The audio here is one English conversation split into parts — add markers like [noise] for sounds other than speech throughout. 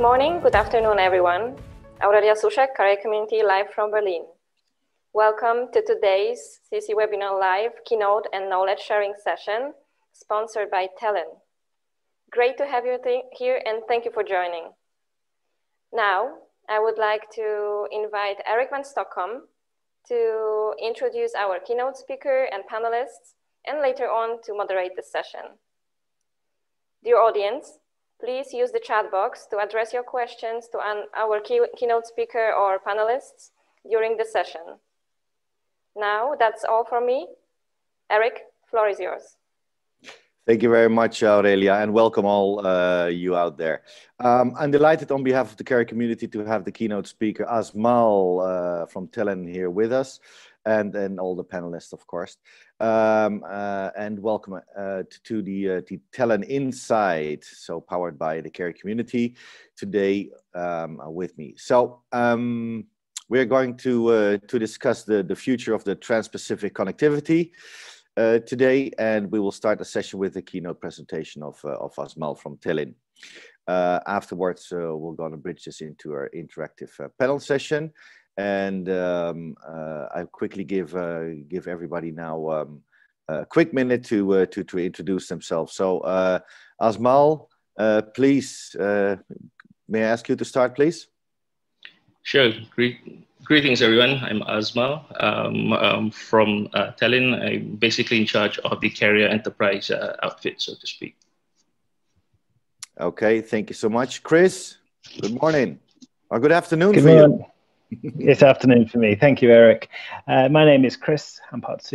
Good morning, good afternoon, everyone. Aurelia Sushek, Carrier Community live from Berlin. Welcome to today's CC Webinar Live keynote and knowledge sharing session sponsored by Telin. Great to have you here and thank you for joining. Now, I would like to invite Eric Van Stockholm to introduce our keynote speaker and panelists and later on to moderate the session. Dear audience, please use the chat box to address your questions to our key, keynote speaker or panelists during the session. Now, that's all from me. Eric, floor is yours. Thank you very much, Aurelia, and welcome all uh, you out there. Um, I'm delighted on behalf of the Carrier community to have the keynote speaker Azmal uh, from Telin here with us, and and all the panelists, of course. Um, uh, and welcome uh, to the, uh, the Telin Insight, so powered by the Carrier community, today um, with me. So. Um, we're going to uh, to discuss the, the future of the Trans-Pacific connectivity uh, today, and we will start the session with a keynote presentation of, uh, of Azmal from Telin. Uh, afterwards, uh, we're going to bridge this into our interactive uh, panel session, and um, I quickly give give everybody now um, a quick minute to to to introduce themselves. So, Azmal, please, may I ask you to start, please? Sure. Greet, greetings, everyone. I'm Azmal um, um, from uh, Telin. I'm basically in charge of the carrier enterprise uh, outfit, so to speak. Okay, thank you so much. Chris, good morning. Or good afternoon good for morning. you. It's afternoon for me. Thank you, Eric. Uh, my name is Chris Hampart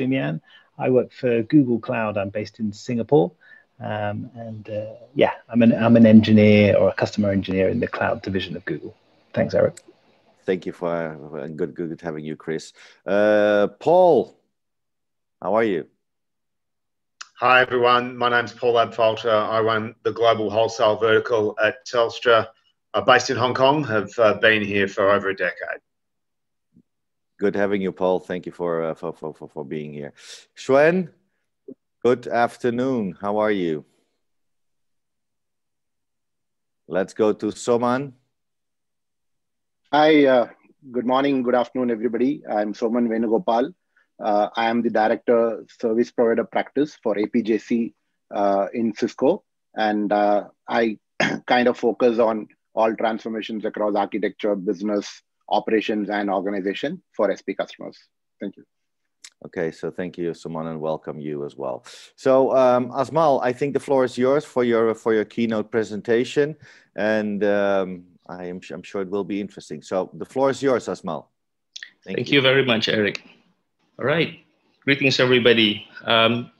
I work for Google Cloud. I'm based in Singapore. Um, and uh, yeah, I'm an, I'm an engineer or a customer engineer in the cloud division of Google. Thanks, Eric. Thank you for uh, good, good having you, Chris. Uh, Paul, how are you? Hi, everyone. My name is Paul Abfalter. I run the global wholesale vertical at Telstra, uh, based in Hong Kong. Have uh, been here for over a decade. Good having you, Paul. Thank you for uh, for, for, for, for being here. Suen, good afternoon. How are you? Let's go to Soman. Hi, uh, good morning, good afternoon, everybody. I'm Soman Venugopal. Uh, I am the Director Service Provider Practice for APJC uh, in Cisco. And uh, I [clears throat] kind of focus on all transformations across architecture, business, operations, and organization for SP customers. Thank you. Okay, so thank you, Soman, and welcome you as well. So, um, Azmal, I think the floor is yours for your for your keynote presentation, and um, I am I'm sure it will be interesting. So the floor is yours, Azmal. Thank, Thank you. you. very much, Eric. All right. Greetings, everybody. Um,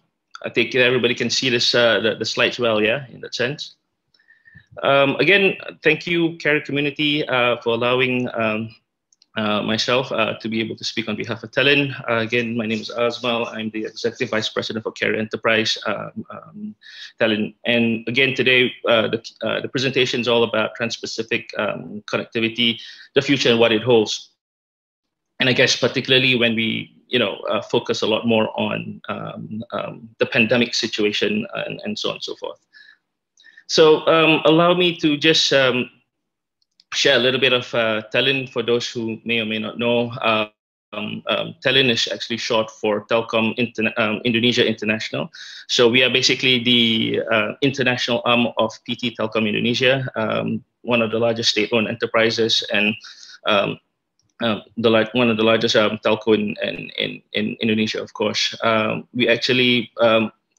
I think everybody can see this uh, the, the, slides well, yeah, in that sense. Um, again, thank you, Carrier Community, uh, for allowing um, uh, myself uh, to be able to speak on behalf of Telin. Uh, again, my name is Azmal. I'm the Executive Vice President for Carrier Enterprise um, um, Telin. And again, today, uh, the, the presentation is all about Trans-Pacific um, connectivity, the future and what it holds. And I guess particularly when we, you know, uh, focus a lot more on um, um, the pandemic situation and, and so on and so forth. So um, allow me to just share a little bit of uh, Telin for those who may or may not know. Uh, um, um, Telin is actually short for Telkom Interna um, Indonesia International. So we are basically the uh, international arm of PT Telkom Indonesia, um, one of the largest state-owned enterprises and um, the one of the largest um, telco in, in, in, in, Indonesia, of course. we actually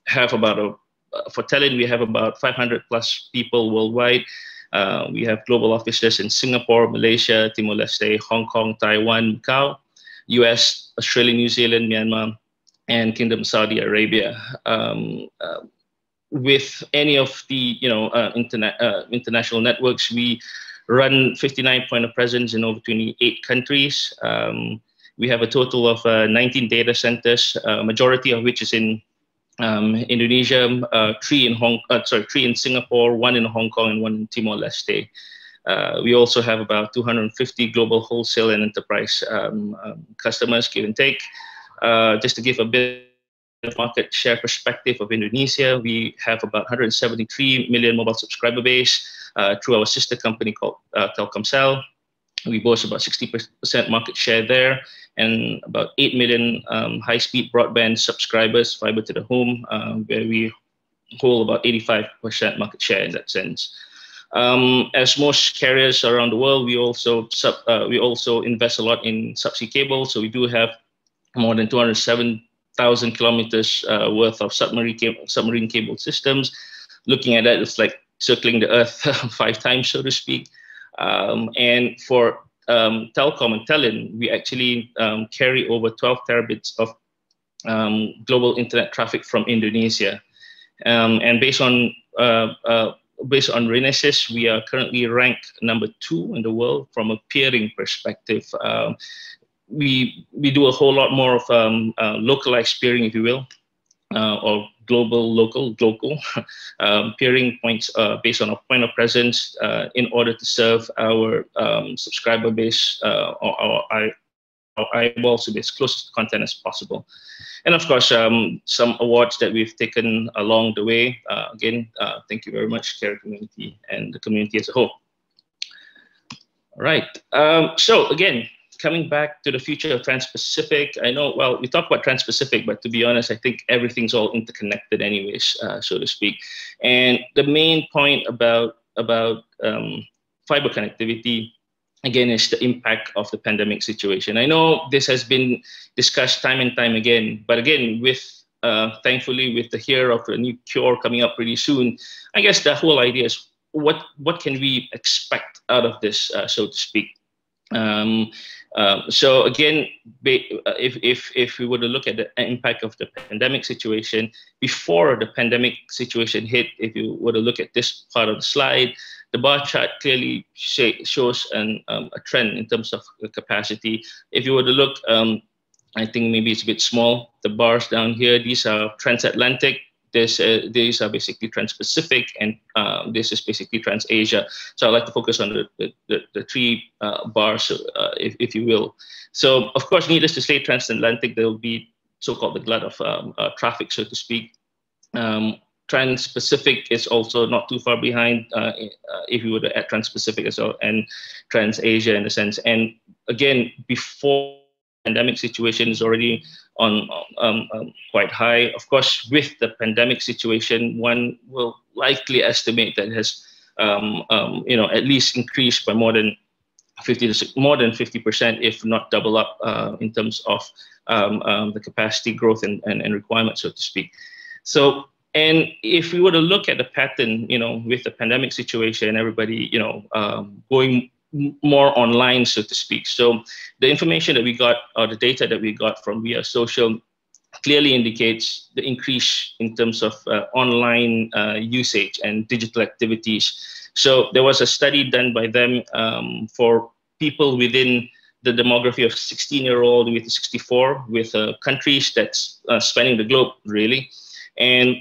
have about a, for Telin, we have about 500 plus people worldwide. Uh, we have global offices in Singapore, Malaysia, Timor-Leste, Hong Kong, Taiwan, Macau, US, Australia, New Zealand, Myanmar, and Kingdom Saudi Arabia. Um, uh, with any of the you know uh, uh, international networks, we run 59 point of presence in over 28 countries. Um, we have a total of uh, 19 data centers, uh, majority of which is in um, Indonesia, uh, three in Hong, uh, sorry, three in Singapore, one in Hong Kong, and one in Timor Leste. Uh, we also have about 250 global wholesale and enterprise um, um, customers, give and take. Uh, just to give a bit of market share perspective of Indonesia, we have about 173 million mobile subscriber base. uh, through our sister company called uh, Telkomsel. We boast about 60% market share there and about 8 million um, high-speed broadband subscribers, fiber to the home, uh, where we hold about 85% market share in that sense. Um, as most carriers around the world, we also sub, uh, we also invest a lot in subsea cable. So we do have more than 207,000 kilometers uh, worth of submarine cable, submarine cable systems. Looking at that, it's like circling the Earth [laughs] five times, so to speak. Um, and for um, Telkom and Telin, we actually um, carry over 12 terabits of um, global internet traffic from Indonesia. Um, and based on uh, uh, based on Renesys, we are currently ranked number two in the world from a peering perspective. Um, we we do a whole lot more of um, uh, localized peering, if you will, uh, or global, local, local [laughs] um, peering points uh, based on a point of presence uh, in order to serve our um, subscriber base uh, or our, our eyeballs to be as close to content as possible. And of course, um, some awards that we've taken along the way. Uh, again, uh, thank you very much, Carrier community and the community as a whole. All right. Um, so again, coming back to the future of Trans-Pacific, I know, well, we talk about Trans-Pacific, but to be honest, I think everything's all interconnected anyways, uh, so to speak. And the main point about, about um, fiber connectivity, again, is the impact of the pandemic situation. I know this has been discussed time and time again, but again, with uh, thankfully, with the here of a new cure coming up pretty soon, I guess the whole idea is what, what can we expect out of this, uh, so to speak. Um, um, so again, uh, if, if, if we were to look at the impact of the pandemic situation, before the pandemic situation hit, if you were to look at this part of the slide, the bar chart clearly shows an, um, a trend in terms of capacity. If you were to look, um, I think maybe it's a bit small, the bars down here, these are transatlantic, this, uh, these are basically trans-Pacific, and uh, this is basically trans-Asia. So I'd like to focus on the, the, the three uh, bars, uh, if, if you will. So of course, needless to say, transatlantic, there will be so-called the glut of um, uh, traffic, so to speak. Um, Trans-Pacific is also not too far behind uh, if you were to add Trans-Pacific as well, and Trans-Asia in a sense. And again, before pandemic situation is already on um, um, quite high. Of course, with the pandemic situation, one will likely estimate that has, um, um you know, at least increased by more than 50 to more than 50 percent, if not double up, uh, in terms of um, um, the capacity growth and, and, and requirement, so to speak. So and if we were to look at the pattern, you know, with the pandemic situation, everybody, you know, um, going more online, so to speak. So the information that we got or the data that we got from via social clearly indicates the increase in terms of uh, online uh, usage and digital activities. So there was a study done by them um, for people within the demography of 16 year old with 64 with uh, countries that's uh, spanning the globe really. And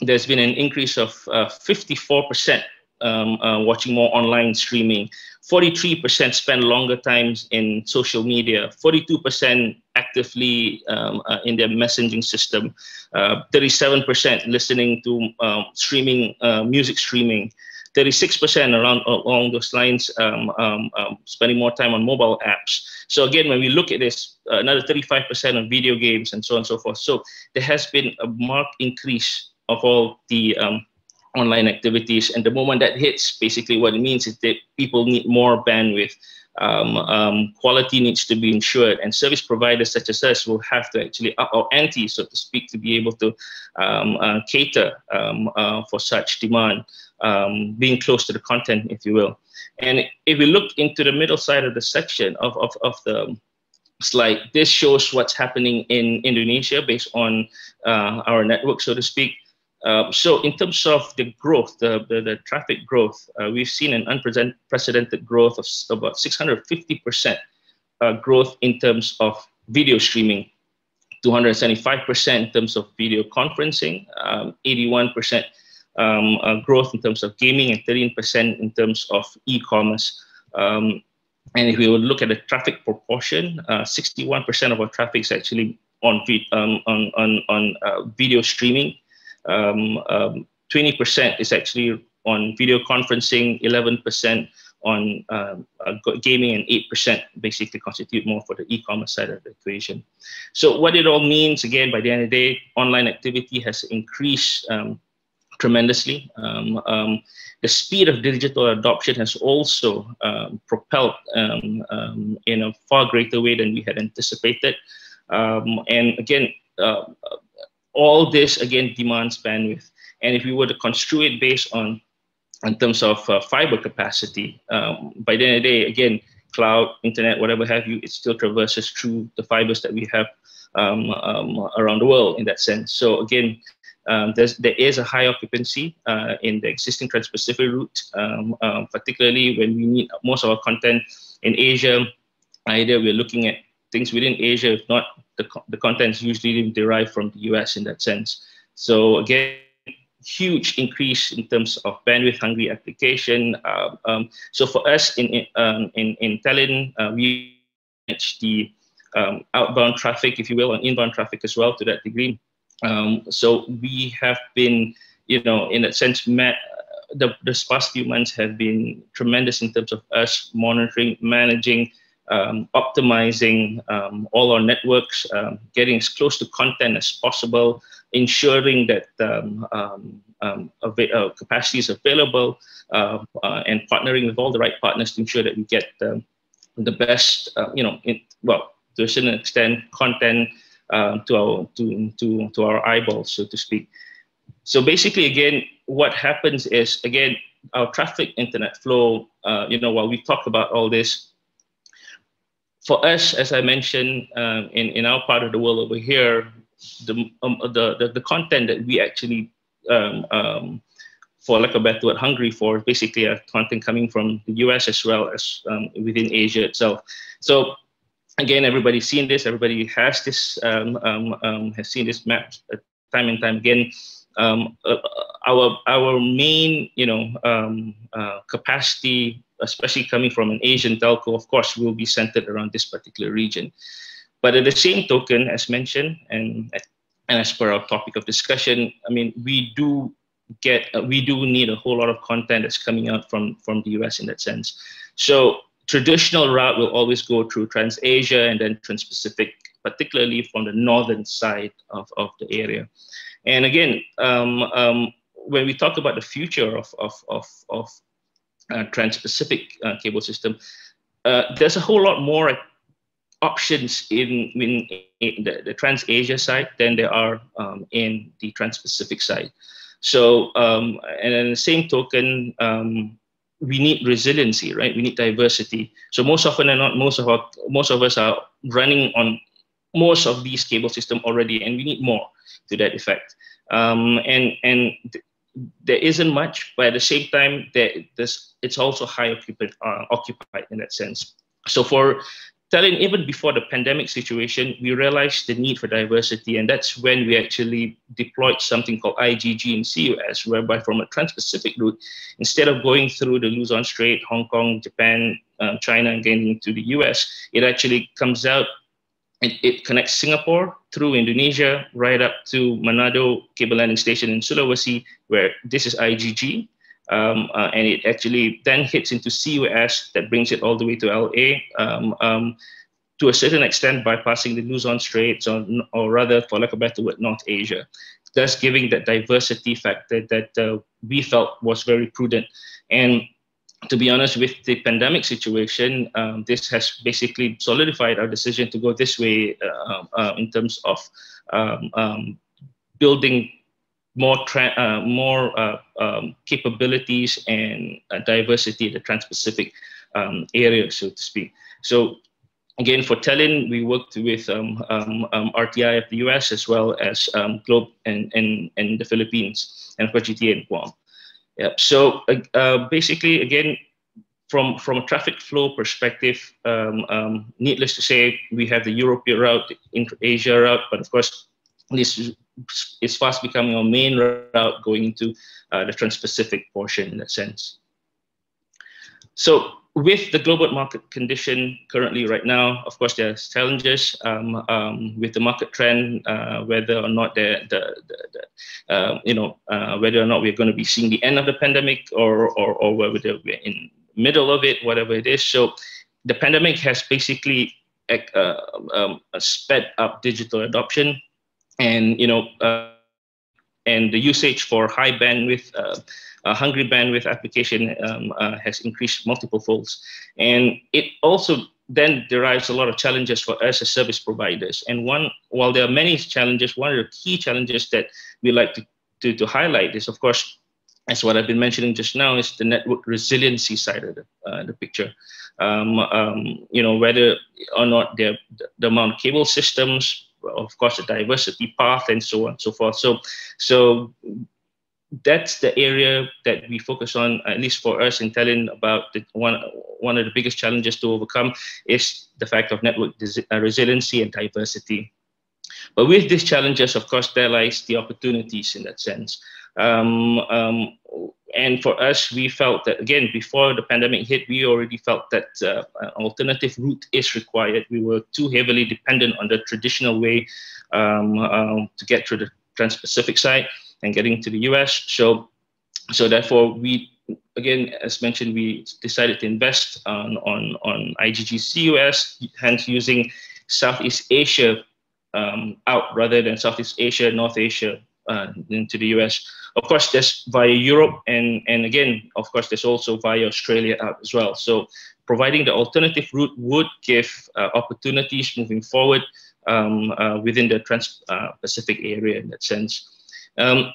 there's been an increase of 54% uh, um, uh, watching more online streaming. 43% spend longer times in social media, 42% actively um, uh, in their messaging system, 37% uh, listening to um, streaming, uh, music streaming, 36% around along those lines, um, um, um, spending more time on mobile apps. So again, when we look at this, uh, another 35% on video games and so on and so forth. So there has been a marked increase of all the um, online activities. And the moment that hits, basically what it means is that people need more bandwidth. Um, um, quality needs to be ensured, and service providers such as us will have to actually up our ante, so to speak, to be able to um, uh, cater um, uh, for such demand, um, being close to the content, if you will. And if we look into the middle side of the section of, of, of the slide, this shows what's happening in Indonesia based on uh, our network, so to speak. Uh, so in terms of the growth, the, the, the traffic growth, uh, we've seen an unprecedented growth of about 650% uh, growth in terms of video streaming, 275% in terms of video conferencing, 81% um, um, uh, growth in terms of gaming, and 13% in terms of e-commerce. Um, and if we would look at the traffic proportion, 61% uh, of our traffic is actually on, um, on, on, on video streaming, um, um, 20% is actually on video conferencing, 11% on um, uh, gaming, and 8% basically constitute more for the e-commerce side of the equation. So what it all means, again, by the end of the day, online activity has increased um, tremendously. Um, um, the speed of digital adoption has also um, propelled um, um, in a far greater way than we had anticipated. Um, and again, uh, all this again demands bandwidth. And if we were to construe it based on, in terms of uh, fiber capacity, by the end of the day, again, cloud, internet, whatever have you, it still traverses through the fibers that we have um, um, around the world in that sense. So again, um, there is a high occupancy uh, in the existing Trans-Pacific route, um, um, particularly when we need most of our content in Asia. Either we're looking at things within Asia, if not, the, the content is usually derived from the US in that sense. So again, huge increase in terms of bandwidth hungry application. Uh, um, so for us in, in, um, in, in Telin, uh, we manage the um, outbound traffic, if you will, and inbound traffic as well to that degree. Um, so we have been, you know, in a sense, met, the, the past few months have been tremendous in terms of us monitoring, managing, um, optimizing um, all our networks, um, getting as close to content as possible, ensuring that um, um, um uh, capacity is available, uh, uh, and partnering with all the right partners to ensure that we get the best, uh, you know, in, well, to a certain extent, content to our to, to to our eyeballs, so to speak. So basically, again, what happens is again our traffic internet flow. Uh, you know, while we talk about all this, for us, as I mentioned, um, in in our part of the world over here, the um, the, the, the content that we actually um, um, for lack of a better word, hungry for basically a content coming from the US as well as um, within Asia itself. So again, everybody's seen this. Everybody has this um, has seen this map time and time again. Um, uh, our our main you know um, uh, capacity, especially coming from an Asian telco, of course, will be centered around this particular region. But at the same token, as mentioned, and and as per our topic of discussion, I mean, we do get uh, we do need a whole lot of content that's coming out from from the US in that sense. So traditional route will always go through Trans-Asia and then Trans-Pacific, particularly from the northern side of, of the area. And again, um, um, when we talk about the future of, of, of, of Trans-Pacific uh, cable system, uh, there's a whole lot more options in, in, in the, the Trans-Asia side than there are um, in the Trans-Pacific side. So, um, and in the same token, um, we need resiliency, right? We need diversity. So most often than not, most of our most of us are running on most of these cable system already, and we need more to that effect. Um, and and there isn't much, but at the same time, there, it's also high occupied, uh, occupied in that sense. So for Telin, even before the pandemic situation, we realized the need for diversity, and that's when we actually deployed something called IGG in SEA-US, whereby from a trans-Pacific route, instead of going through the Luzon Strait, Hong Kong, Japan, um, China, and getting into the US, it actually comes out and it connects Singapore through Indonesia right up to Manado cable landing station in Sulawesi, where this is IGG, um, uh, and it actually then hits into SEA-US that brings it all the way to LA. Um, um, to a certain extent, bypassing the Luzon Straits, or, or rather, for lack of a better word, North Asia, thus giving that diversity factor that uh, we felt was very prudent. And to be honest, with the pandemic situation, um, this has basically solidified our decision to go this way uh, uh, in terms of um, um, building more uh, more uh, um, capabilities and uh, diversity in the Trans-Pacific um, area, so to speak. So again, for Telin, we worked with um, um, um RTI of the US as well as um, Globe and, and, and the Philippines, and for GTA and Guam. Yeah. So uh, basically, again, from from a traffic flow perspective, needless to say, we have the European route, inter-Asia route, but of course, this is fast becoming our main route going into uh, the Trans-Pacific portion in that sense. So with the global market condition currently right now, of course, there's challenges um, um, with the market trend, uh, whether or not the, the, the, the uh, you know, uh, whether or not we're going to be seeing the end of the pandemic or, or, or whether we're in middle of it, whatever it is. So the pandemic has basically uh, um, sped up digital adoption and, you know, uh, and the usage for high bandwidth uh, uh, hungry bandwidth application um, uh, has increased multiple folds. And it also then derives a lot of challenges for us as service providers. And one, while there are many challenges, one of the key challenges that we like to, to, to highlight is, of course, as what I've been mentioning just now, is the network resiliency side of the, uh, the picture. Um, um, you know, whether or not the, the amount of cable systems, of course, the diversity path, and so on and so forth. So, so that's the area that we focus on, at least for us in Telin about the, one, one of the biggest challenges to overcome is the fact of network uh, resiliency and diversity. But with these challenges, of course, there lies the opportunities in that sense. Um, um, and for us, we felt that, again, before the pandemic hit, we already felt that uh, an alternative route is required. We were too heavily dependent on the traditional way um, um to get to the Trans-Pacific side and getting to the US. So, so therefore, we again, as mentioned, we decided to invest on on on IGG SEA-US, hence using Southeast Asia um, out rather than Southeast Asia, North Asia uh, into the US. Of course, there's via Europe, and and again, of course, there's also via Australia as well. So, providing the alternative route would give uh, opportunities moving forward um, uh, within the Trans-Pacific area in that sense. Um,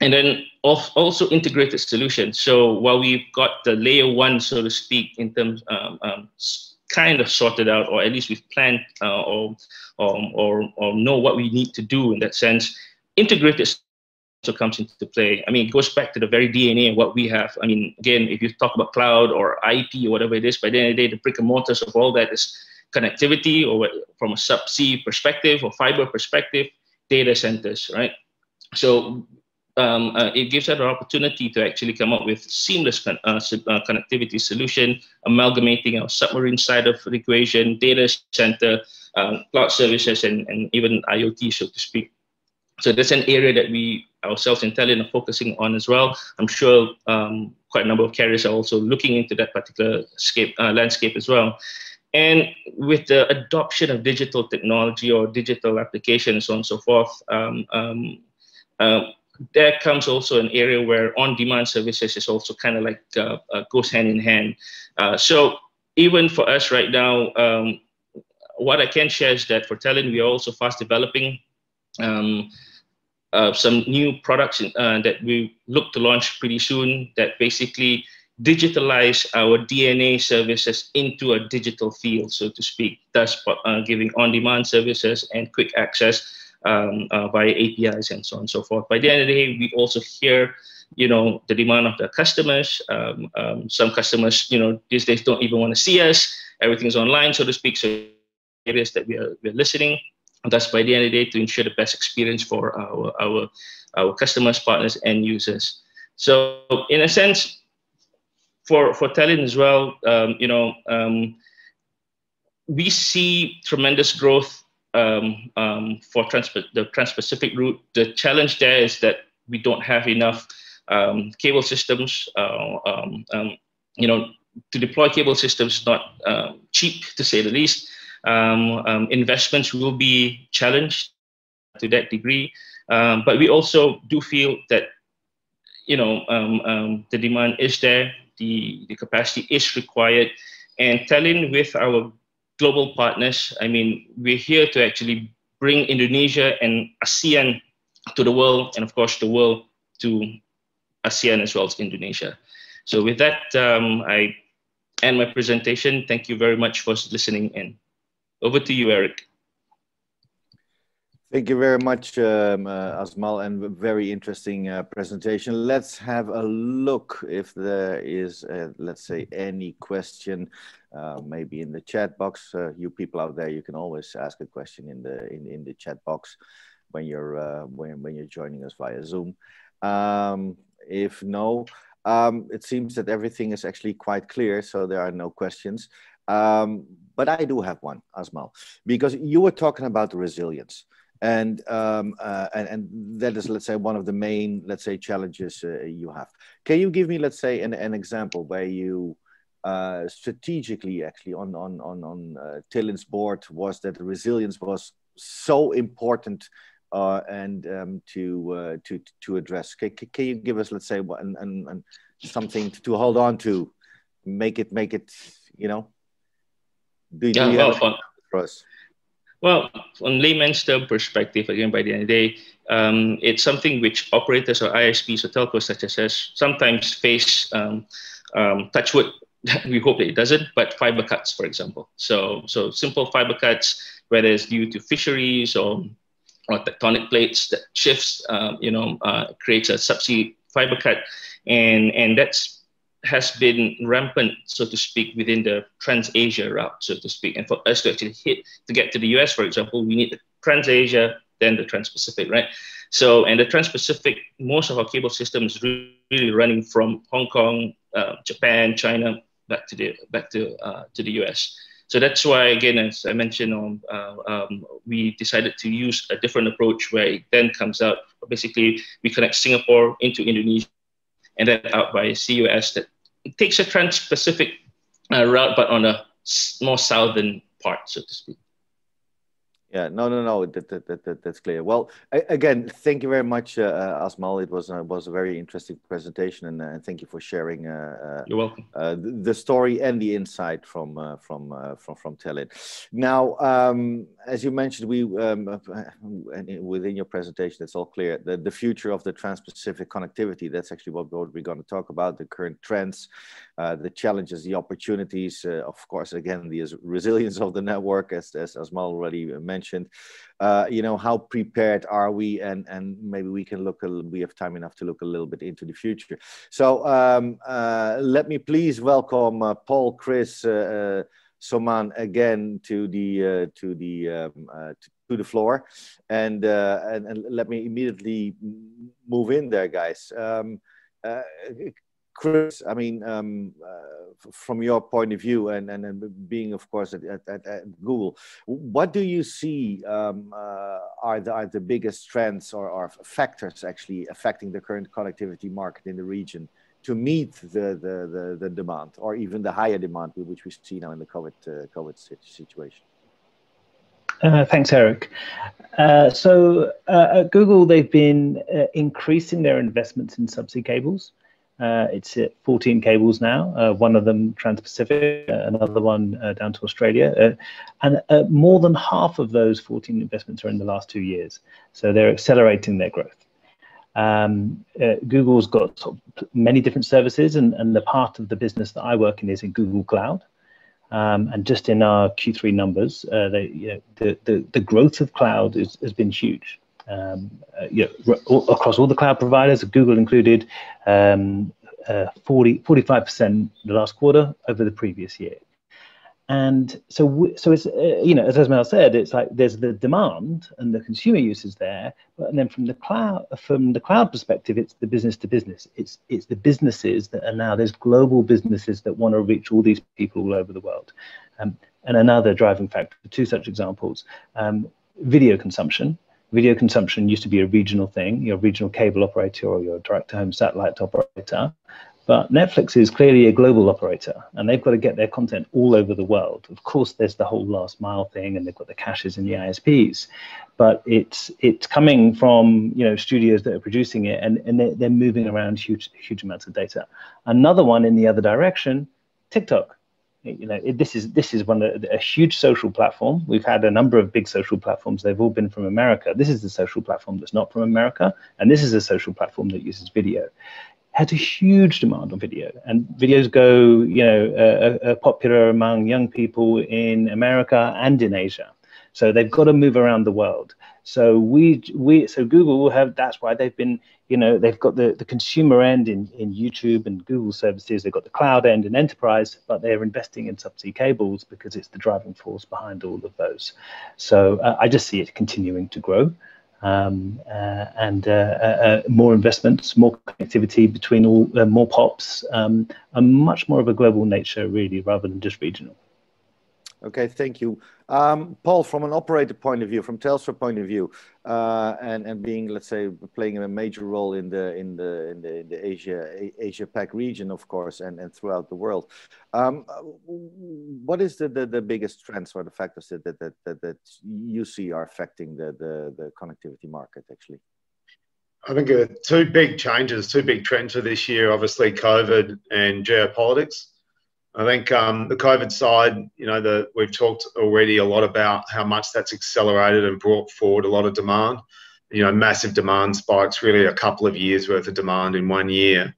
and then also integrated solutions. So while we've got the layer one, so to speak, in terms um, um, kind of sorted out, or at least we've planned uh, or, or, or, or know what we need to do in that sense, integrated also comes into play. I mean, it goes back to the very DNA of what we have. I mean, again, if you talk about cloud or IP or whatever it is, by the end of the day, the brick and mortars of all that is connectivity or from a subsea perspective or fiber perspective, data centers, right? So um, uh, it gives us an opportunity to actually come up with seamless con uh, uh, connectivity solution, amalgamating our submarine side of the equation, data center, um, cloud services, and, and even IoT, so to speak. So that's an area that we ourselves in Telin are focusing on as well. I'm sure um, quite a number of carriers are also looking into that particular scape, uh, landscape as well. And with the adoption of digital technology or digital applications, so on and so forth, um, um, uh, there comes also an area where on-demand services is also kind of like uh, uh, goes hand in hand. Uh, so even for us right now, um, what I can share is that for Telin, we are also fast developing um, uh, some new products in, uh, that we look to launch pretty soon that basically digitalize our DNA services into a digital field, so to speak, thus uh, giving on-demand services and quick access um, uh, via APIs and so on and so forth. By the end of the day, we also hear, you know, the demand of the customers. Um, um, some customers, you know, these days don't even want to see us. Everything's online, so to speak. So areas that we are we're listening. And that's by the end of the day to ensure the best experience for our our our customers, partners, and users. So in a sense, for for Telin as well, um, you know, um, we see tremendous growth um, um, for trans the Trans-Pacific route. The challenge there is that we don't have enough um, cable systems. Uh, um, you know, to deploy cable systems is not uh, cheap, to say the least. Um, um, investments will be challenged to that degree, um, but we also do feel that you know the demand is there, the the capacity is required, and Telin with our global partners. I mean, we're here to actually bring Indonesia and ASEAN to the world, and of course, the world to ASEAN as well as Indonesia. So with that, um, I end my presentation. Thank you very much for listening in. Over to you, Eric. Thank you very much, um, uh, Azmal, and very interesting uh, presentation. Let's have a look if there is, uh, let's say, any question, uh, maybe in the chat box. Uh, you people out there, you can always ask a question in the in, in the chat box when you're uh, when when you're joining us via Zoom. Um, if no, Um, it seems that everything is actually quite clear, so there are no questions. Um, but I do have one, Azmal, because you were talking about resilience. And, um, uh, and, and that is, let's say, one of the main, let's say, challenges uh, you have. Can you give me, let's say, an, an example where you uh, strategically, actually, on on on on uh, Telin's board, was that resilience was so important uh, and um, to uh, to to address. Can, can you give us, let's say, and, and, something to hold on to, make it make it, you know? Do, yeah, do you well, have for us? Well, on layman's term perspective, again, by the end of the day, um, it's something which operators or ISPs or telcos such as us sometimes face. Um, um, touch wood, [laughs] we hope that it doesn't, but fiber cuts, for example. So, so simple fiber cuts, whether it's due to fisheries or or tectonic plates that shifts, um, you know, uh, creates a subsea fiber cut, and and that's has been rampant, so to speak, within the Trans-Asia route, so to speak. And for us to actually hit to get to the US, for example, we need the Trans-Asia, then the Trans-Pacific, right? So, and the Trans-Pacific, most of our cable system is really running from Hong Kong, uh, Japan, China, back to the back to uh, to the US. So that's why, again, as I mentioned, um, uh, um, we decided to use a different approach where it then comes out. Basically, we connect Singapore into Indonesia and then out by SEA-US that takes a trans-Pacific uh, route, but on a more southern part, so to speak. Yeah, no, no, no, that, that, that, that that's clear. Well, again, thank you very much, uh, uh, Azmal. It was uh, was a very interesting presentation, and uh, thank you for sharing. Uh, uh You're welcome. Uh, the, story and the insight from from from from. Now, um, as you mentioned, we um, within your presentation, it's all clear. The the future of the Trans-Pacific connectivity. That's actually what we're going to talk about. The current trends, the challenges, the opportunities. of course, again, the resilience of the network, as as Azmal already mentioned. Uh, you know, how prepared are we? And and maybe we can look. A, we have time enough to look a little bit into the future. So um, uh, let me please welcome uh, Paul, Chris, uh, uh, Soman again to the uh, to the um, to, to, the floor, and, and, and let me immediately move in there, guys. Um, Chris, I mean, um, uh, from your point of view and, and, and being, of course, at, at, at, Google, what do you see um, uh, are, the, are the biggest trends or, or, factors actually affecting the current connectivity market in the region to meet the, the, the, the demand or even the higher demand which we see now in the COVID, uh, COVID situation? Uh, thanks, Eric. Uh, so uh, at Google, they've been uh, increasing their investments in subsea cables. Uh, it's at 14 cables now, uh, one of them Trans-Pacific, uh, another one uh, down to Australia. Uh, and uh, more than half of those 14 investments are in the last two years. So they're accelerating their growth. Um, Google's got sort of many different services, and, and the part of the business that I work in is in Google Cloud. Um, and just in our Q3 numbers, they, you know, the, the, the growth of cloud is, has been huge um, uh, you know, across all the cloud providers, Google included, um, uh, 40, 45% the last quarter over the previous year. And so, so it's uh, you know, as Azmal said, it's like there's the demand and the consumer use is there, but and then from the cloud, from the cloud perspective, it's the business to business. It's it's the businesses that are now there's global businesses that want to reach all these people all over the world. Um, and another driving factor, two such examples, um, video consumption video consumption used to be a regional thing, your regional cable operator or your direct to home satellite operator. But Netflix is clearly a global operator and they've got to get their content all over the world. Of course, there's the whole last mile thing and they've got the caches and the ISPs, but it's it's coming from you know studios that are producing it and, and they're, they're moving around huge huge amounts of data. Another one in the other direction, TikTok you know it, this is this is one a huge social platform. We've had a number of big social platforms. They've all been from america. This is the social platform that's not from america and this is a social platform that uses video. Has a huge demand on video and videos go you know uh, uh, popular among young people in america and in asia. So they've got to move around the world. So we we so Google will have that's why they've been you know they've got the, the consumer end in, in YouTube and Google services. They've got the cloud end in enterprise, but they're investing in subsea cables because it's the driving force behind all of those. So uh, I just see it continuing to grow. um, uh, and uh, uh, more investments, more connectivity between all more POPs, um, and much more of a global nature, really, rather than just regional. Okay, thank you. Um, Paul, from an operator point of view, from Telstra point of view, uh, and and being, let's say, playing a major role in the in the in the, in the Asia Asia Pac region, of course, and and throughout the world, um, what is the, the, the biggest trends or the factors that that, that that that you see are affecting the the, the connectivity market actually? I think uh, two big changes, two big trends for this year. Obviously, COVID and geopolitics. I think um, the COVID side, you know, the, we've talked already a lot about how much that's accelerated and brought forward a lot of demand. You know, massive demand spikes, really a couple of years worth of demand in one year.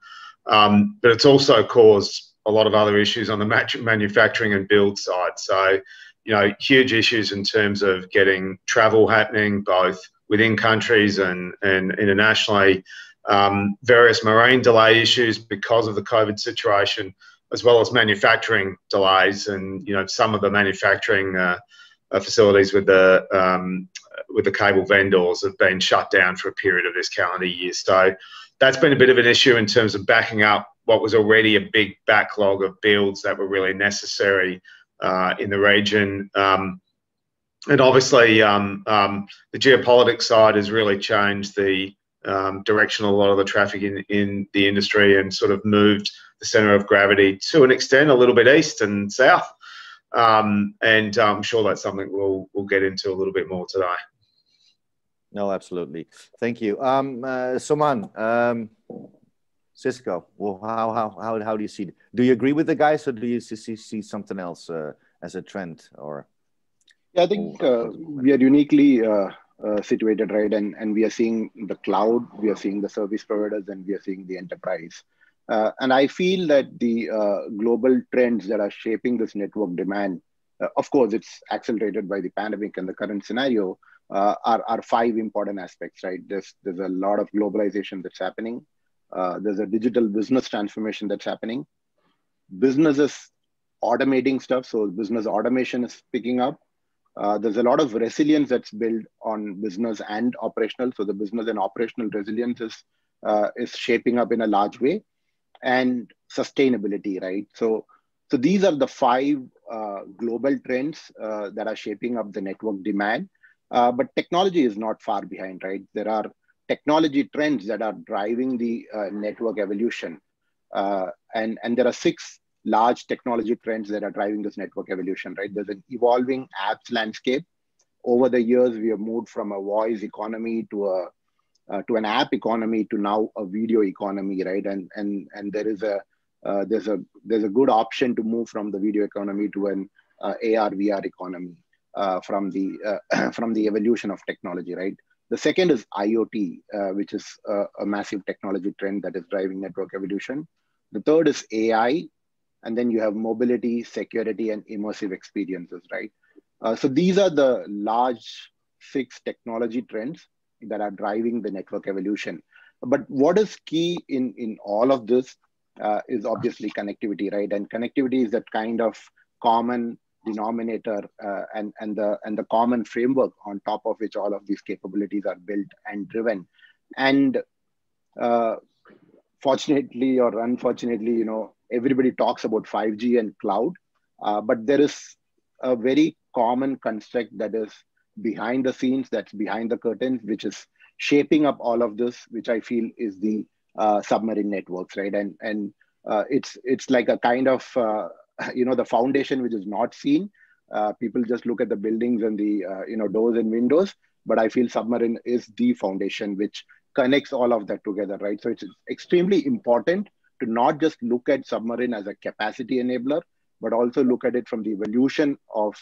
Um, but it's also caused a lot of other issues on the [laughs] manufacturing and build side. So, you know, huge issues in terms of getting travel happening, both within countries and, and internationally. Um, various marine delay issues because of the COVID situation as well as manufacturing delays and you know some of the manufacturing uh, uh, facilities with the um, with the cable vendors have been shut down for a period of this calendar year. So that's been a bit of an issue in terms of backing up what was already a big backlog of builds that were really necessary uh, in the region. Um, and obviously, um, um the geopolitics side has really changed the um, direction of a lot of the traffic in, in the industry and sort of moved the center of gravity to an extent a little bit east and south. Um, and I'm sure that's something we'll, we'll get into a little bit more today. No, absolutely. Thank you. Um, uh, Soman, um, Cisco, well, how, how, how, how do you see it? Do you agree with the guys or do you see, see something else uh, as a trend or? Yeah, I think uh, we are uniquely uh, uh, situated, right? And, and we are seeing the cloud, we are seeing the service providers, and we are seeing the enterprise. Uh, and I feel that the uh, global trends that are shaping this network demand, uh, of course, it's accelerated by the pandemic and the current scenario, uh, are, are five important aspects, right? There's, there's a lot of globalization that's happening. Uh, there's a digital business transformation that's happening. Businesses automating stuff, so business automation is picking up. Uh, there's a lot of resilience that's built on business and operational. So the business and operational resilience is, is shaping up in a large way and sustainability, right? So, so these are the five uh, global trends uh, that are shaping up the network demand. Uh, but technology is not far behind, right? There are technology trends that are driving the uh, network evolution. Uh, and, and there are six large technology trends that are driving this network evolution, right? There's an evolving apps landscape. Over the years, we have moved from a voice economy to a uh, to an app economy to now a video economy, right? And and and there is a uh, there's a there's a good option to move from the video economy to an uh, AR VR economy uh, from the uh, [clears throat] from the evolution of technology, right? The second is IoT, uh, which is a, a, massive technology trend that is driving network evolution. The third is AI, and then you have mobility, security, and immersive experiences, right? so these are the large six technology trends that are driving the network evolution. But what is key in, in all of this uh, is obviously connectivity, right? And connectivity is that kind of common denominator uh, and, and, the, and the common framework on top of which all of these capabilities are built and driven. And uh, fortunately or unfortunately, you know, everybody talks about 5G and cloud, uh, but there is a very common construct that is behind the scenes, that's behind the curtains, which is shaping up all of this, which I feel is the uh, submarine networks, right? And and uh, it's it's like a kind of uh, [laughs] you know the foundation which is not seen. Uh, people just look at the buildings and the uh, you know doors and windows, but I feel submarine is the foundation which connects all of that together, right? So it's extremely important to not just look at submarine as a capacity enabler, but also look at it from the evolution of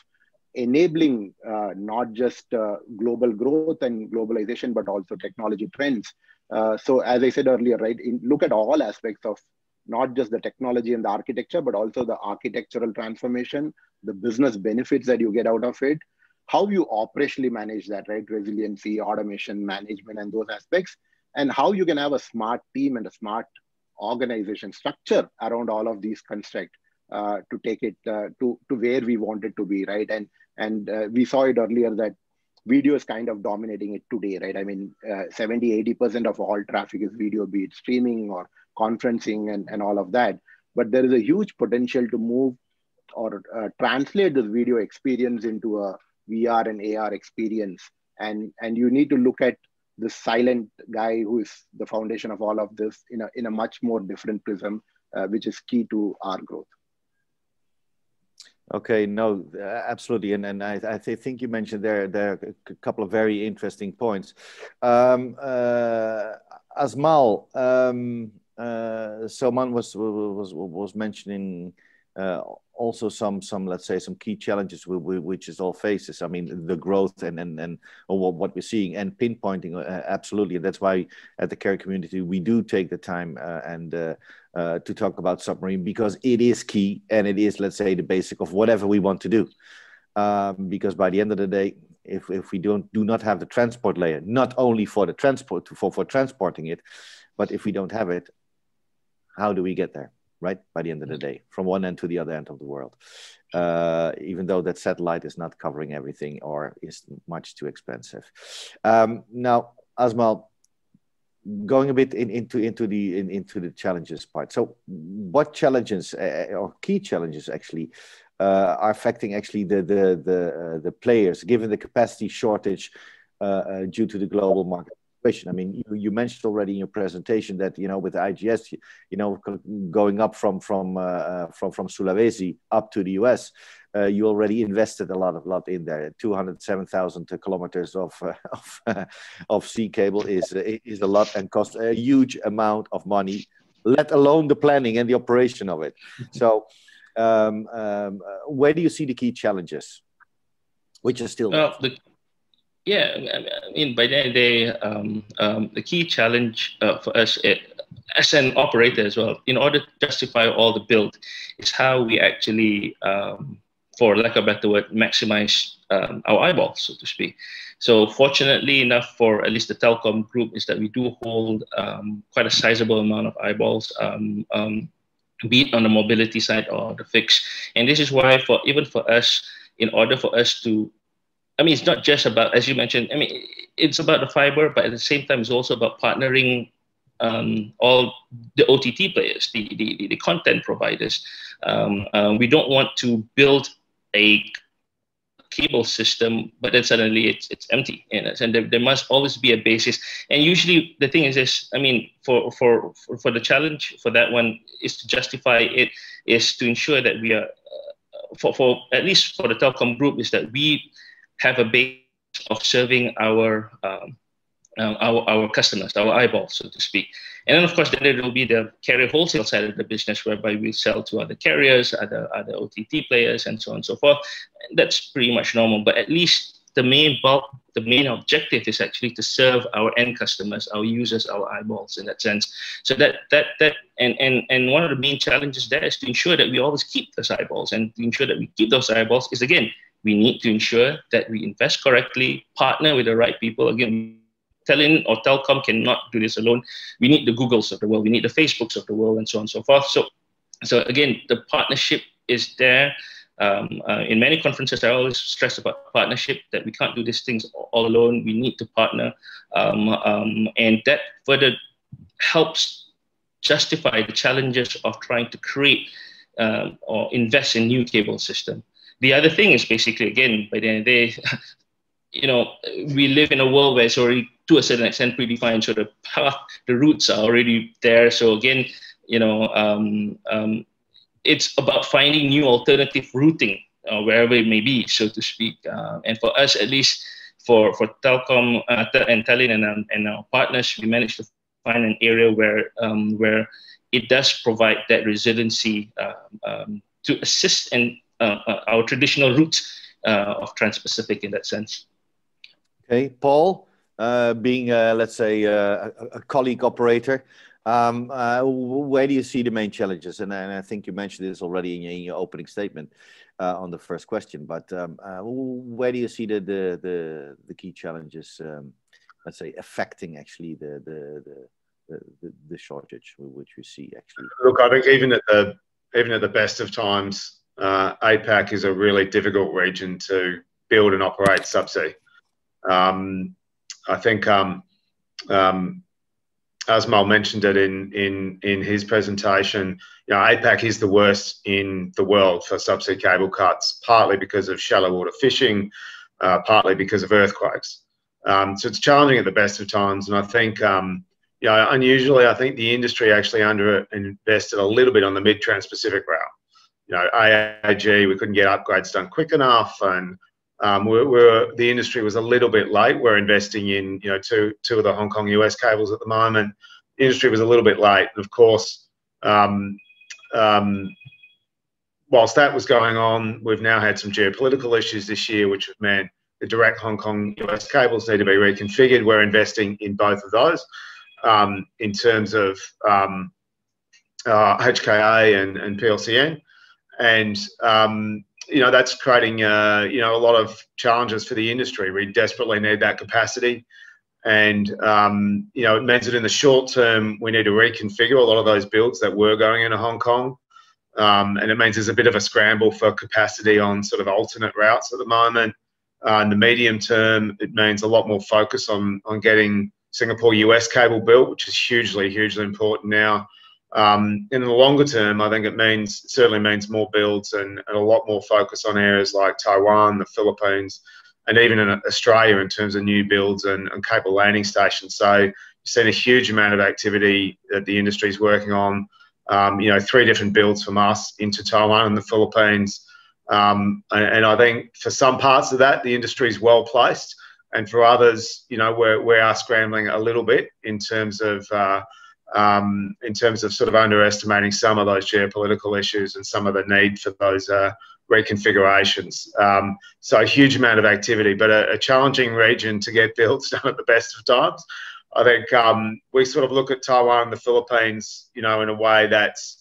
enabling uh, not just uh, global growth and globalization, but also technology trends. Uh, so as I said earlier, right, in, look at all aspects of not just the technology and the architecture, but also the architectural transformation, the business benefits that you get out of it, how you operationally manage that, right? Resiliency, automation, management, and those aspects, and how you can have a smart team and a smart organization structure around all of these constructs uh, to take it uh, to, to where we want it to be, right? And and uh, we saw it earlier that video is kind of dominating it today, right? I mean, uh, 70, 80% of all traffic is video, be it streaming or conferencing and, and all of that. But there is a huge potential to move or uh, translate this video experience into a VR and AR experience. And, and you need to look at the silent guy who is the foundation of all of this in a, in a much more different prism, uh, which is key to our growth. Okay, no, absolutely, and and I, I think you mentioned there there are a couple of very interesting points. Um, uh, Azmal, um, uh, Soman was was was mentioning uh, also some some let's say some key challenges we, we, which is all faces. I mean the growth and and and what, what we're seeing and pinpointing uh, absolutely. That's why at the Carrier community we do take the time uh, and uh, uh, to talk about submarine because it is key and it is let's say the basic of whatever we want to do. Um, because by the end of the day, if, if we don't do not have the transport layer, not only for the transport for for transporting it, but if we don't have it, how do we get there? Right by the end of the day from one end to the other end of the world. Uh, even though that satellite is not covering everything or is much too expensive. Um, now Azmal going a bit in, into into the in, into the challenges part. So what challenges uh, or key challenges actually uh, are affecting actually the the the, uh, the players given the capacity shortage uh, uh, due to the global market situation. I mean, you, you mentioned already in your presentation that you know with IGG, you, you know, going up from from uh, uh, from from Sulawesi up to the US, uh, you already invested a lot of lot in there. Two hundred seven thousand kilometers of uh, [laughs] of, uh, of sea cable is uh, is a lot and costs a huge amount of money, let alone the planning and the operation of it. [laughs] So, um, um, where do you see the key challenges? Which are still the yeah, I mean, by the end of the day, um, um, the key challenge uh, for us it, eh, as an operator as well, in order to justify all the build, is how we actually, um, for lack of a better word, maximize um, our eyeballs, so to speak. So fortunately enough for at least the Telkom group is that we do hold um, quite a sizable amount of eyeballs, um, be it on the mobility side or the fix. And this is why for even for us, in order for us to I mean, it's not just about, as you mentioned, I mean, it's about the fiber, but at the same time, it's also about partnering um, all the OTT players, the, the, the content providers. Um, uh, we don't want to build a cable system, but then suddenly it's, it's empty. And, and there, there must always be a basis. And usually the thing is this, I mean, for, for, for, for the challenge for that one is to justify it, is to ensure that we are, uh, for, for at least for the Telkom group, is that we have a base of serving our um, uh, our, our customers, our eyeballs, so to speak. And then, of course, then there will be the carrier wholesale side of the business, whereby we sell to other carriers, other other OTT players, and so on and so forth. And that's pretty much normal. But at least the main bulk, the main objective is actually to serve our end customers, our users, our eyeballs in that sense. So that that that and and and one of the main challenges there is to ensure that we always keep those eyeballs, and to ensure that we keep those eyeballs is again we need to ensure that we invest correctly, partner with the right people. Again, Telin or Telkom cannot do this alone. We need the Googles of the world, we need the Facebooks of the world, and so on and so forth. So, so again, the partnership is there. Um, uh, in many conferences, I always stress about partnership that we can't do these things all alone. We need to partner, um, um, and that further helps justify the challenges of trying to create um, or invest in new cable system. The other thing is basically, again, by the end of the day, [laughs] you know, we live in a world where it's already to a certain extent predefined. So the path, the routes are already there. So again, you know, um, um, it's about finding new alternative routing uh, wherever it may be, so to speak. Uh, and for us, at least for for Telkom uh, and Telin and, um, and our partners, we managed to find an area where um, where it does provide that resiliency um, um, to assist and uh, uh, our traditional routes uh, of Trans-Pacific in that sense. Okay, Paul, being let's say a, a, colleague operator, um, where do you see the main challenges? And, and, I think you mentioned this already in your, in your opening statement. Uh, on the first question, but um, uh, where do you see the the the, the key challenges, um, let's say, affecting actually the the, the the, the shortage which we see actually? Look, I think even at the even at the best of times, uh, APAC is a really difficult region to build and operate subsea. Um, I think um, um, mentioned it in, in, in his presentation. You know, APAC is the worst in the world for subsea cable cuts, partly because of shallow water fishing, uh, partly because of earthquakes. Um, so it's challenging at the best of times, and I think, um, you know, unusually, I think the industry actually under invested a little bit on the mid Trans-Pacific route. You know, AAG, we couldn't get upgrades done quick enough, and um, we're, we're, the industry was a little bit late. We're investing in, you know, two two of the Hong Kong US cables at the moment. The industry was a little bit late, and of course, um, um, whilst that was going on, we've now had some geopolitical issues this year, which have meant the direct Hong Kong US cables need to be reconfigured. We're investing in both of those um, in terms of um, uh, HKA and, and PLCN. And, um, you know, that's creating, uh, you know, a lot of challenges for the industry. We desperately need that capacity. And, um, you know, it means that in the short term, we need to reconfigure a lot of those builds that were going into Hong Kong. Um, and it means there's a bit of a scramble for capacity on sort of alternate routes at the moment. Uh, in the medium term, it means a lot more focus on, on getting Singapore US cable built, which is hugely, hugely important now. Um, in the longer term, I think it means certainly means more builds and, and, a lot more focus on areas like Taiwan, the Philippines, and even in Australia in terms of new builds and, and cable landing stations. So you've seen a huge amount of activity that the industry is working on. Um, you know, three different builds from us into Taiwan and the Philippines. Um, and, and, I think for some parts of that, the industry is well placed. And for others, you know, we're, we are scrambling a little bit in terms of, uh, um, in terms of sort of underestimating some of those geopolitical issues and some of the need for those uh, reconfigurations. Um, so a huge amount of activity, but a, a, challenging region to get builds [laughs] done at the best of times. I think um, we sort of look at Taiwan and the Philippines, you know, in a way that's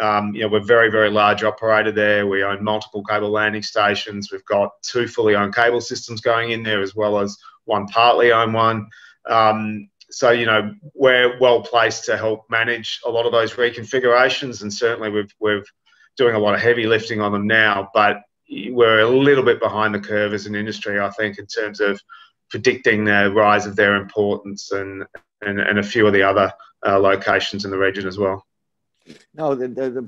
um, you know, we're very, very large operator there. We own multiple cable landing stations. We've got two fully owned cable systems going in there, as well as one partly owned one. Um, so, you know, we're well placed to help manage a lot of those reconfigurations, and certainly we've we're doing a lot of heavy lifting on them now. But we're a little bit behind the curve as an industry, I think, in terms of predicting the rise of their importance and and, and a few of the other uh, locations in the region as well. No, the, the, the,